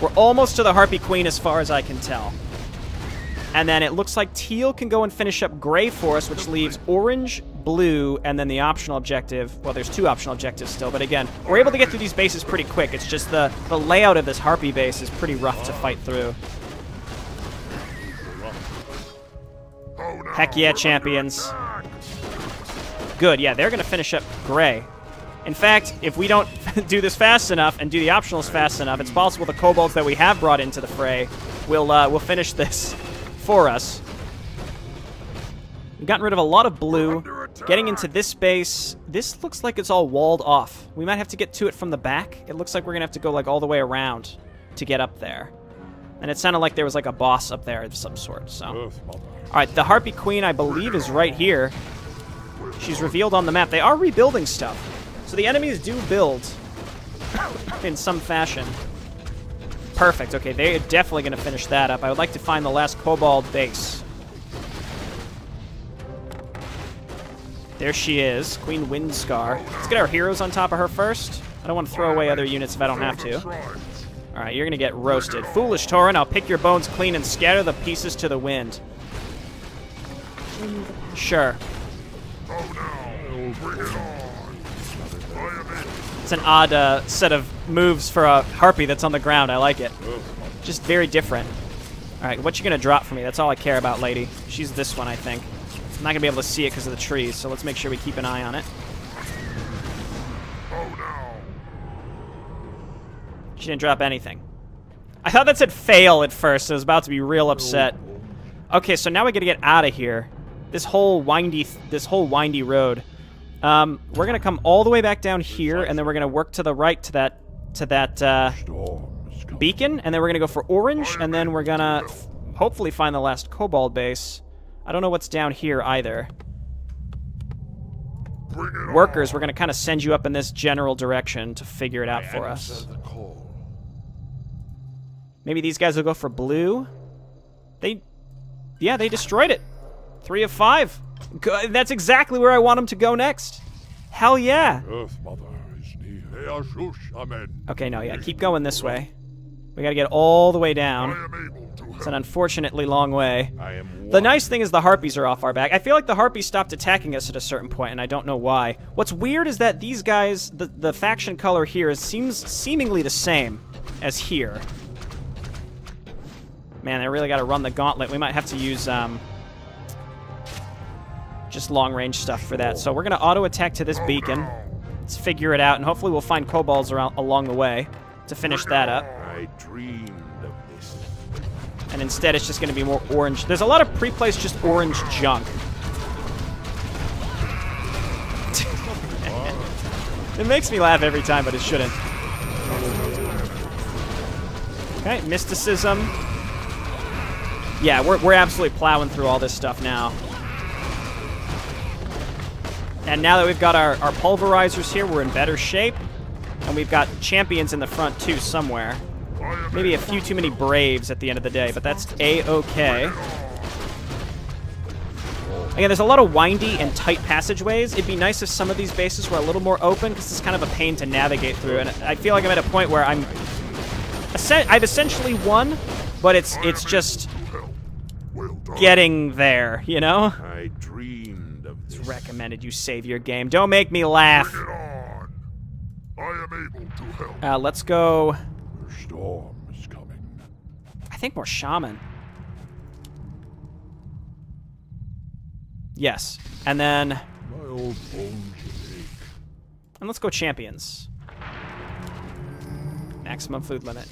We're almost to the Harpy Queen as far as I can tell. And then it looks like teal can go and finish up gray for us, which leaves orange, blue, and then the optional objective. Well, there's two optional objectives still, but again, we're able to get through these bases pretty quick. It's just the, the layout of this Harpy base is pretty rough to fight through. Heck yeah, champions. Good, yeah, they're going to finish up gray. In fact, if we don't do this fast enough and do the optionals fast enough, it's possible the kobolds that we have brought into the fray will uh, will finish this for us. We've gotten rid of a lot of blue. Getting into this space, this looks like it's all walled off. We might have to get to it from the back. It looks like we're going to have to go like all the way around to get up there. And it sounded like there was like a boss up there of some sort, so... All right, the Harpy Queen, I believe, is right here. She's revealed on the map. They are rebuilding stuff. So the enemies do build in some fashion. Perfect. Okay, they're definitely going to finish that up. I would like to find the last Kobold base. There she is, Queen Windscar. Let's get our heroes on top of her first. I don't want to throw away other units if I don't have to. All right, you're going to get roasted. Foolish Tauren, I'll pick your bones clean and scatter the pieces to the wind. Sure. Oh, no. Bring it on. It's an odd uh, set of moves for a harpy that's on the ground. I like it. Mother. Just very different. All right, what you gonna drop for me? That's all I care about, lady. She's this one, I think. I'm not gonna be able to see it because of the trees, so let's make sure we keep an eye on it. Oh, no. She didn't drop anything. I thought that said fail at first. So I was about to be real upset. Okay, so now we gotta get out of here. This whole windy, th- this whole windy road. Um, we're gonna come all the way back down here, and then we're gonna work to the right to that, to that uh, beacon, and then we're gonna go for orange, and then we're gonna hopefully find the last kobold base. I don't know what's down here either. Workers, we're gonna kind of send you up in this general direction to figure it out for us. Maybe these guys will go for blue. They, yeah, they destroyed it. Three of five. That's exactly where I want him to go next. Hell yeah. Earth Mother is near. They are Shush, Amen. Okay, no, yeah, keep going this way. We gotta get all the way down. am able to It's an unfortunately long way. The nice thing is the harpies are off our back. I feel like the harpies stopped attacking us at a certain point, and I don't know why. What's weird is that these guys, the, the faction color here is, seems seemingly the same as here. Man, I really got to run the gauntlet. We might have to use um, just long range stuff for that. So we're going to auto attack to this beacon. Let's figure it out, and hopefully we'll find kobolds around, along the way to finish that up. I dreamed of this. and instead it's just going to be more orange. There's a lot of pre-placed just orange junk. it makes me laugh every time, but it shouldn't. Okay, mysticism. Yeah, we're, we're absolutely plowing through all this stuff now. And now that we've got our, our pulverizers here, we're in better shape. And we've got champions in the front, too, somewhere. Maybe a few too many Braves at the end of the day, but that's A-okay. Again, there's a lot of windy and tight passageways. It'd be nice if some of these bases were a little more open, because it's kind of a pain to navigate through. And I feel like I'm at a point where I'm... I've essentially won, but it's it's just getting there, you know? Recommended you save your game. Don't make me laugh. Bring it on. I am able to help. Uh, let's go... The storm is coming. I think more shaman. Yes. And then... My old bones ache. And let's go champions. Maximum food limit.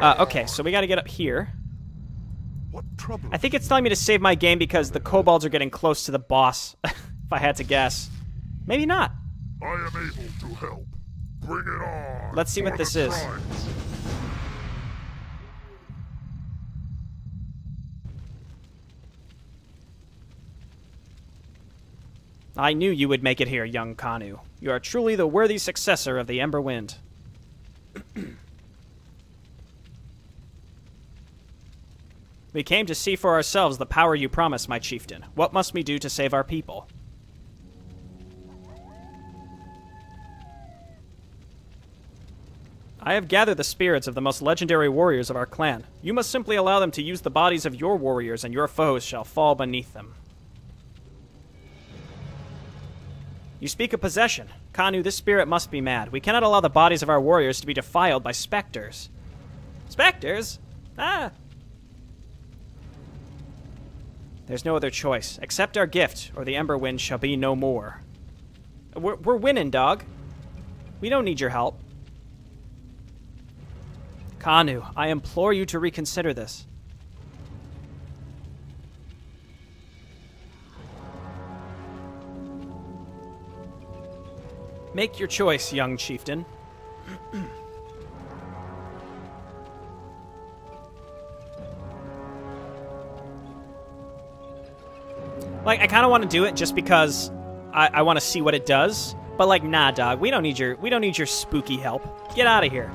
Uh, okay, so we gotta get up here. What trouble? I think it's telling me to save my game because the kobolds are getting close to the boss, if I had to guess. Maybe not. I am able to help. Bring it on. Let's see what this is. I knew you would make it here, young Kanu. You are truly the worthy successor of the Ember Wind. we came to see for ourselves the power you promised, my chieftain. What must we do to save our people? I have gathered the spirits of the most legendary warriors of our clan. You must simply allow them to use the bodies of your warriors, and your foes shall fall beneath them. You speak of possession. Kanu, this spirit must be mad. We cannot allow the bodies of our warriors to be defiled by specters. Specters? Ah. There's no other choice. Accept our gift, or the Ember Wind shall be no more. We're, we're winning, dog. We don't need your help. Kanu, I implore you to reconsider this. Make your choice, young chieftain. Like, I kind of want to do it just because I, I want to see what it does. But like, nah, dog, we don't need your we don't need your spooky help. Get out of here.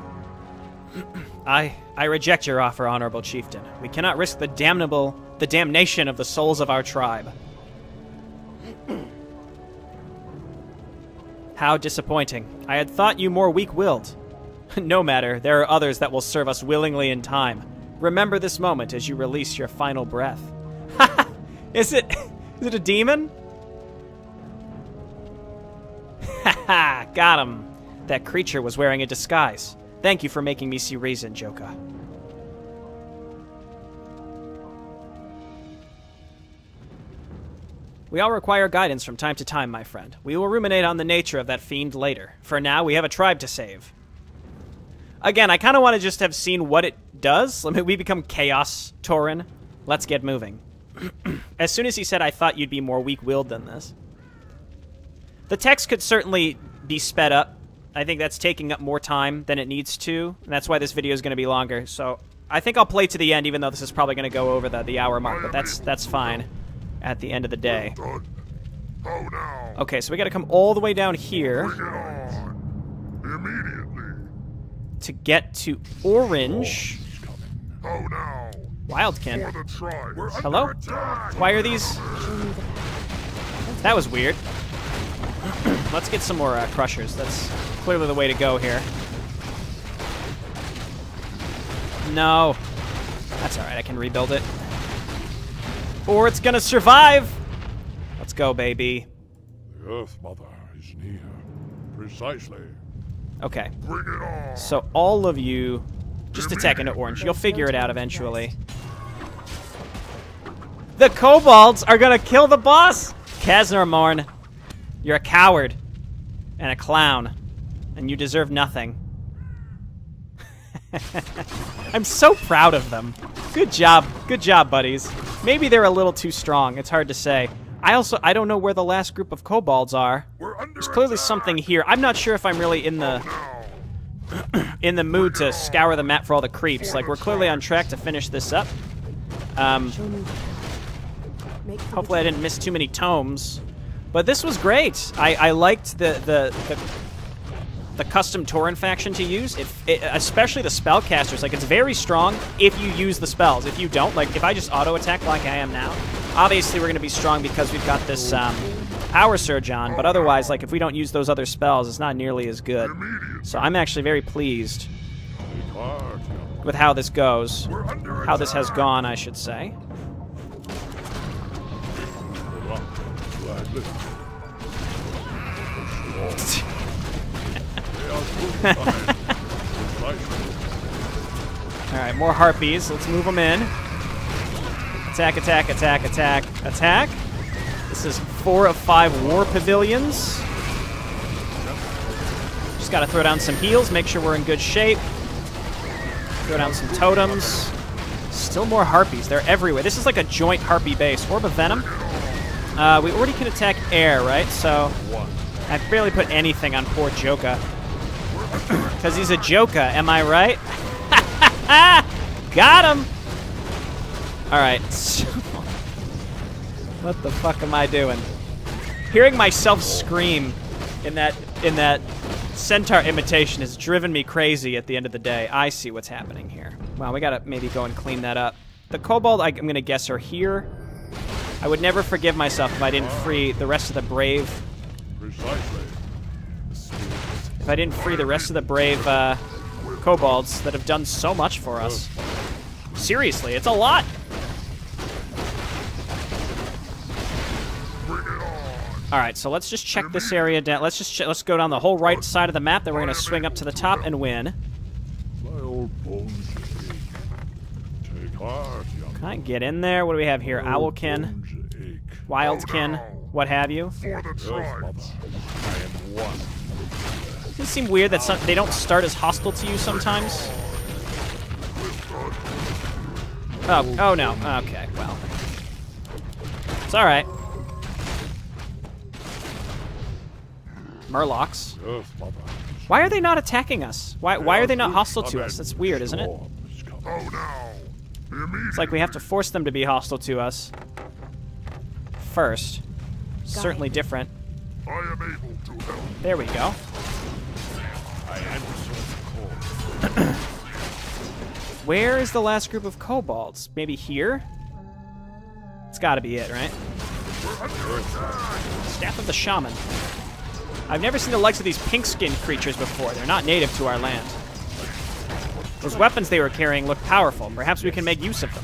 I I reject your offer, honorable chieftain. We cannot risk the damnable the damnation of the souls of our tribe. How disappointing. I had thought you more weak-willed. no matter, there are others that will serve us willingly in time. Remember this moment as you release your final breath. is it is it a demon? Ha ha! got him. That creature was wearing a disguise. Thank you for making me see reason, Joka. We all require guidance from time to time, my friend. We will ruminate on the nature of that fiend later. For now, we have a tribe to save. Again, I kind of want to just have seen what it does. I mean, we become Chaos Tauren. Let's get moving. As soon as he said, I thought you'd be more weak-willed than this. The text could certainly be sped up. I think that's taking up more time than it needs to, and that's why this video is going to be longer. So I think I'll play to the end, even though this is probably going to go over the, the hour mark, but that's that's fine at the end of the day. Done. How now? Okay, so we got to come all the way down here Bring it on. Immediately. to get to Orange. Is coming. Wildkin. For the tribe. We're Hello? Why are these? That was weird. Let's get some more uh, crushers. That's clearly the way to go here. No. That's alright, I can rebuild it. Or it's gonna survive! Let's go, baby. The Earth Mother is near. Precisely. Okay, Bring it on. so all of you just attack into orange. You'll figure it out eventually. The kobolds are gonna kill the boss! Kaznar Morn, you're a coward and a clown, and you deserve nothing. I'm so proud of them. Good job. Good job, buddies. Maybe they're a little too strong. It's hard to say. I also I don't know where the last group of kobolds are. There's clearly attack. something here. I'm not sure if I'm really in the Now. in the mood to scour the map for all the creeps. Like we're clearly on track to finish this up. Um, hopefully I didn't miss too many tomes. But this was great. I, I liked the, the the the custom Tauren faction to use, it, it, especially the spellcasters. Like, it's very strong if you use the spells. If you don't, like, if I just auto attack like I am now, obviously we're going to be strong because we've got this um, power surge on. But otherwise, like, if we don't use those other spells, it's not nearly as good. So I'm actually very pleased Take heart, young with how this goes. How this has gone, I should say. Right, more harpies. Let's move them in. Attack, attack, attack, attack, attack. This is four of five war pavilions. Just got to throw down some heals, make sure we're in good shape. Throw down some totems. Still more harpies. They're everywhere. This is like a joint harpy base. Orb of Venom. Uh, we already can attack air, right? So. I barely put anything on poor Joka. Because he's a Joka, am I right? Got him! Alright, what the fuck am I doing? Hearing myself scream in that in that centaur imitation has driven me crazy at the end of the day. I see what's happening here. Well, we gotta maybe go and clean that up. The kobold, I, I'm gonna guess, are here. I would never forgive myself if I didn't free the rest of the brave if I didn't free the rest of the brave uh, kobolds that have done so much for us. Seriously, it's a lot. All right, so let's just check this area down. Let's just let's go down the whole right side of the map. Then we're gonna swing up to the top and win. Can I get in there? What do we have here? Owlkin. Wildkin, what have you? Doesn't seem weird that some, they don't start as hostile to you sometimes? Oh, oh no. Okay, well. It's alright. Murlocs. Why are they not attacking us? Why, why are they not hostile to us? That's weird, isn't it? It's like we have to force them to be hostile to us. First. Certainly different. I am able to help. There we go. I answer. Where is the last group of kobolds? Maybe here? It's gotta be it, right? Staff of the Shaman. I've never seen the likes of these pink-skinned creatures before. They're not native to our land. Those weapons they were carrying look powerful. Perhaps we can make use of them.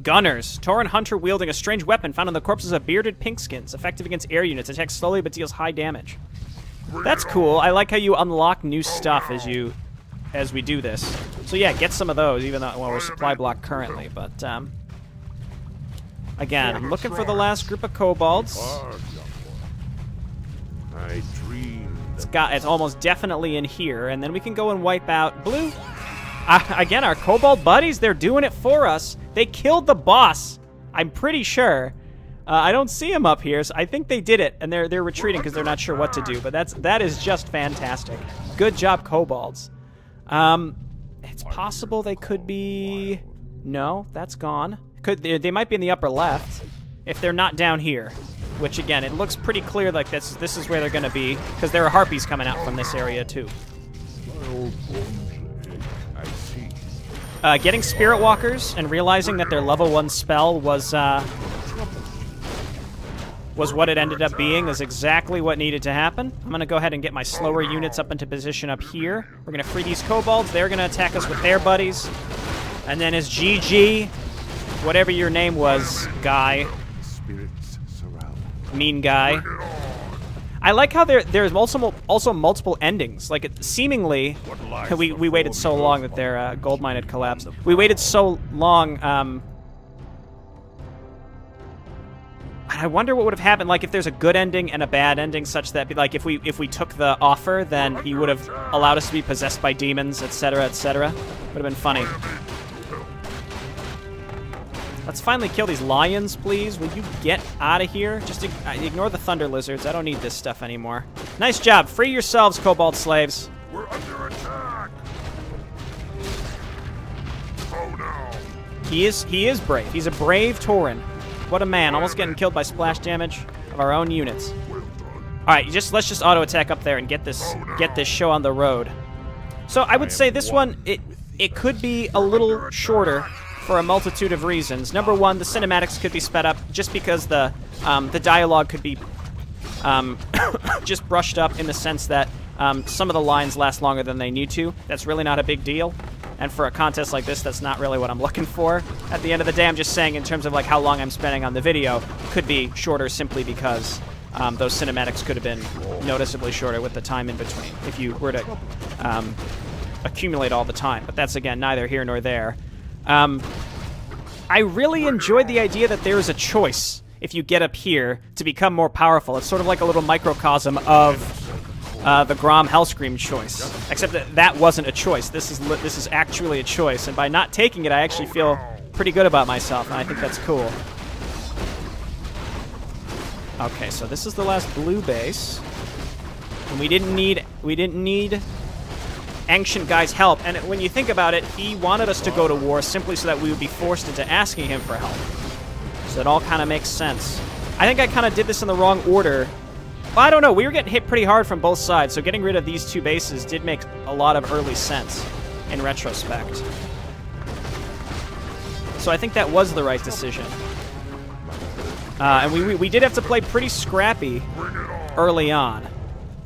Gunners. Tauren Hunter wielding a strange weapon found on the corpses of bearded pinkskins. Effective against air units. Attacks slowly but deals high damage. That's cool. I like how you unlock new stuff as you as we do this. So yeah, get some of those, even though well we're supply block currently. But um, again, I'm looking for the last group of kobolds. It's got it's almost definitely in here, and then we can go and wipe out blue. Uh, again, our kobold buddies, they're doing it for us. They killed the boss. I'm pretty sure. Uh, I don't see him up here, so I think they did it, and they're they're retreating because they're not sure what to do. But that's that is just fantastic. Good job, kobolds. Um, it's possible they could be. No, that's gone. Could they, they might be in the upper left if they're not down here. Which again, it looks pretty clear like this. This is where they're to be because there are harpies coming out from this area too. Uh, getting spirit walkers and realizing that their level one spell was uh, was what it ended up being is exactly what needed to happen. I'm gonna go ahead and get my slower units up into position up here. We're gonna free these kobolds. They're gonna attack us with their buddies, and then as GG, whatever your name was, guy, The spirits surround. mean guy. I like how there there's also also multiple endings. Like it, seemingly, we we waited so long that their uh, gold mine had collapsed. We waited so long. Um, I wonder what would have happened. Like if there's a good ending and a bad ending, such that like if we if we took the offer, then he would have allowed us to be possessed by demons, etc., etc. Would have been funny. Let's finally kill these lions, please. Will you get out of here? Just uh, ignore the thunder lizards. I don't need this stuff anymore. Nice job. Free yourselves, kobold slaves. We're under attack. Oh no. He is he is brave. He's a brave Tauren. What a man. Almost getting killed by splash damage of our own units. All right, just let's just auto attack up there and get this get this show on the road. So I would say this one it it could be a little shorter for a multitude of reasons. Number one, the cinematics could be sped up just because the um, the dialogue could be um, just brushed up in the sense that um, some of the lines last longer than they need to. That's really not a big deal. And for a contest like this, that's not really what I'm looking for. At the end of the day, I'm just saying in terms of like how long I'm spending on the video, could be shorter simply because um, those cinematics could have been noticeably shorter with the time in between if you were to um, accumulate all the time. But that's, again, neither here nor there. Um, I really enjoyed the idea that there is a choice if you get up here to become more powerful. It's sort of like a little microcosm of uh, the Grom Hellscream choice. Except that that wasn't a choice. This is this is actually a choice, and by not taking it, I actually feel pretty good about myself, and I think that's cool. Okay, so this is the last blue base, and we didn't need we didn't need Ancient Guy's help. And when you think about it, he wanted us to go to war simply so that we would be forced into asking him for help. So it all kind of makes sense. I think I kind of did this in the wrong order well, I don't know. We were getting hit pretty hard from both sides, so getting rid of these two bases did make a lot of early sense in retrospect. So I think that was the right decision. Uh, and we, we, we, did have to play pretty scrappy early on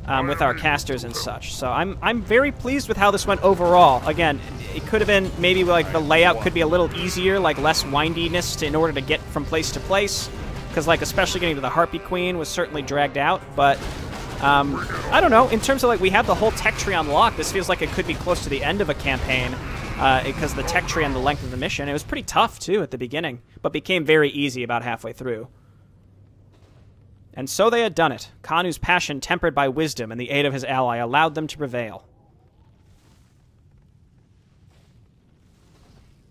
um, with our casters and such. So I'm, I'm very pleased with how this went overall. Again, it could have been maybe like the layout could be a little easier, like less windiness to, in order to get from place to place because like especially getting to the Harpy Queen was certainly dragged out. But um, I don't know. In terms of like we have the whole tech tree unlocked, this feels like it could be close to the end of a campaign uh, because the tech tree and the length of the mission. It was pretty tough too at the beginning, but became very easy about halfway through. And so they had done it. Kanu's passion, tempered by wisdom and the aid of his ally, allowed them to prevail.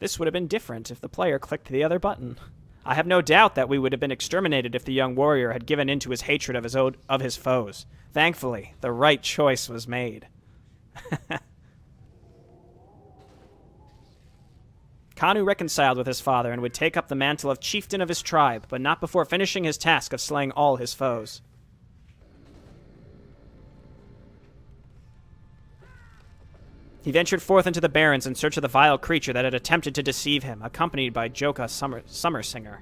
This would have been different if the player clicked the other button. I have no doubt that we would have been exterminated if the young warrior had given in to his hatred of his, of his foes. Thankfully, the right choice was made. Kanu reconciled with his father and would take up the mantle of chieftain of his tribe, but not before finishing his task of slaying all his foes. He ventured forth into the barrens in search of the vile creature that had attempted to deceive him, accompanied by Joka Summer, Summersinger.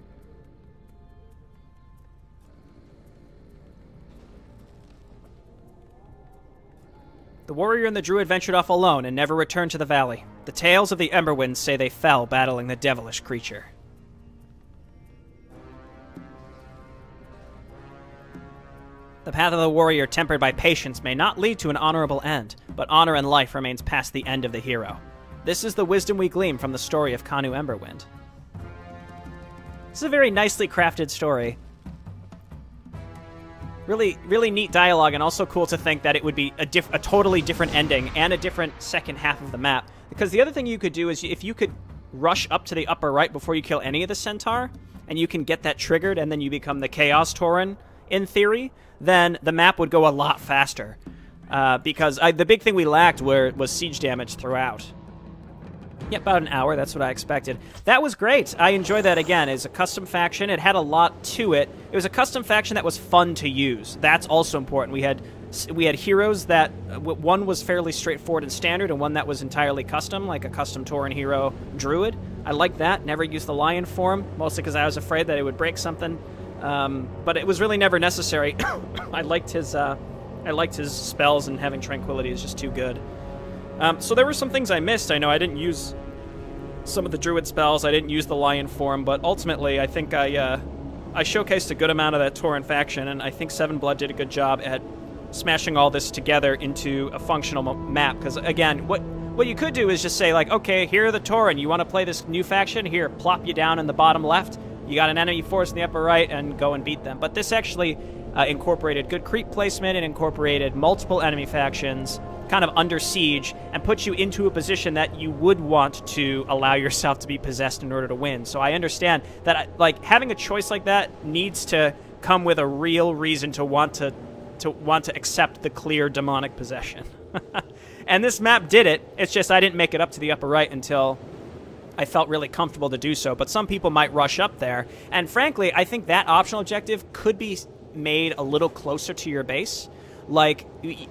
The warrior and the druid ventured off alone and never returned to the valley. The tales of the Emberwinds say they fell battling the devilish creature. The path of the warrior tempered by patience may not lead to an honorable end, but honor and life remains past the end of the hero. This is the wisdom we glean from the story of Kanu Emberwind. This is a very nicely crafted story. Really, really neat dialogue, and also cool to think that it would be a, diff- a totally different ending and a different second half of the map. Because the other thing you could do is if you could rush up to the upper right before you kill any of the centaur, and you can get that triggered, and then you become the Chaos Tauren, in theory, then the map would go a lot faster. Uh, because I, the big thing we lacked were, was siege damage throughout. Yeah, about an hour. That's what I expected. That was great. I enjoyed that again. It's a custom faction. It had a lot to it. It was a custom faction that was fun to use. That's also important. We had we had heroes that uh, one was fairly straightforward and standard, and one that was entirely custom, like a custom Tauren hero druid. I liked that. Never used the lion form, mostly because I was afraid that it would break something. Um, but it was really never necessary. I liked his uh, I liked his spells, and having tranquility is just too good. Um, so there were some things I missed. I know I didn't use some of the druid spells. I didn't use the lion form, but ultimately I think I uh, I showcased a good amount of that Tauren faction, and I think SevenBlood did a good job at smashing all this together into a functional map. Because again, what what you could do is just say like, okay, here are the Tauren. You want to play this new faction? Here, plop you down in the bottom left you got an enemy force in the upper right and go and beat them. But this actually uh, incorporated good creep placement and incorporated multiple enemy factions kind of under siege and puts you into a position that you would want to allow yourself to be possessed in order to win. So I understand that like having a choice like that needs to come with a real reason to want to to want to accept the clear demonic possession. and this map did it. It's just I didn't make it up to the upper right until I felt really comfortable to do so, but some people might rush up there. And frankly, I think that optional objective could be made a little closer to your base. Like,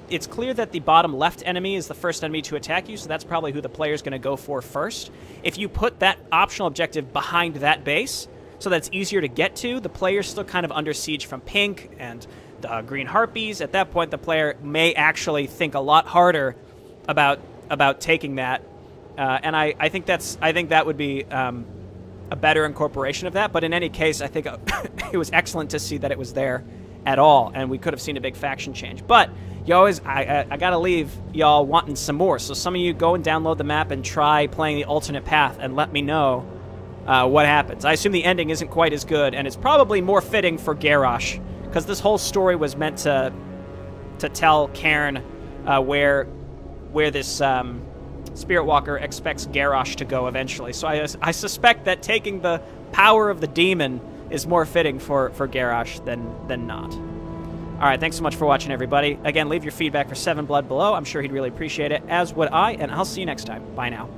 it's clear that the bottom left enemy is the first enemy to attack you, so that's probably who the player's going to go for first. If you put that optional objective behind that base, so that's easier to get to, the player's still kind of under siege from pink and uh, green harpies. At that point, the player may actually think a lot harder about about taking that, uh, and I, I think that's I think that would be um, a better incorporation of that. But in any case, I think it was excellent to see that it was there at all, and we could have seen a big faction change. But you always, I, I, I gotta leave y'all wanting some more. So some of you go and download the map and try playing the alternate path, and let me know uh, what happens. I assume the ending isn't quite as good, and it's probably more fitting for Garrosh, because this whole story was meant to to tell Cairn uh, where where this um, Spirit Walker expects Garrosh to go eventually. So I, I suspect that taking the power of the demon is more fitting for, for Garrosh than, than not. All right, thanks so much for watching, everybody. Again, leave your feedback for SevenBlood below. I'm sure he'd really appreciate it, as would I, and I'll see you next time. Bye now.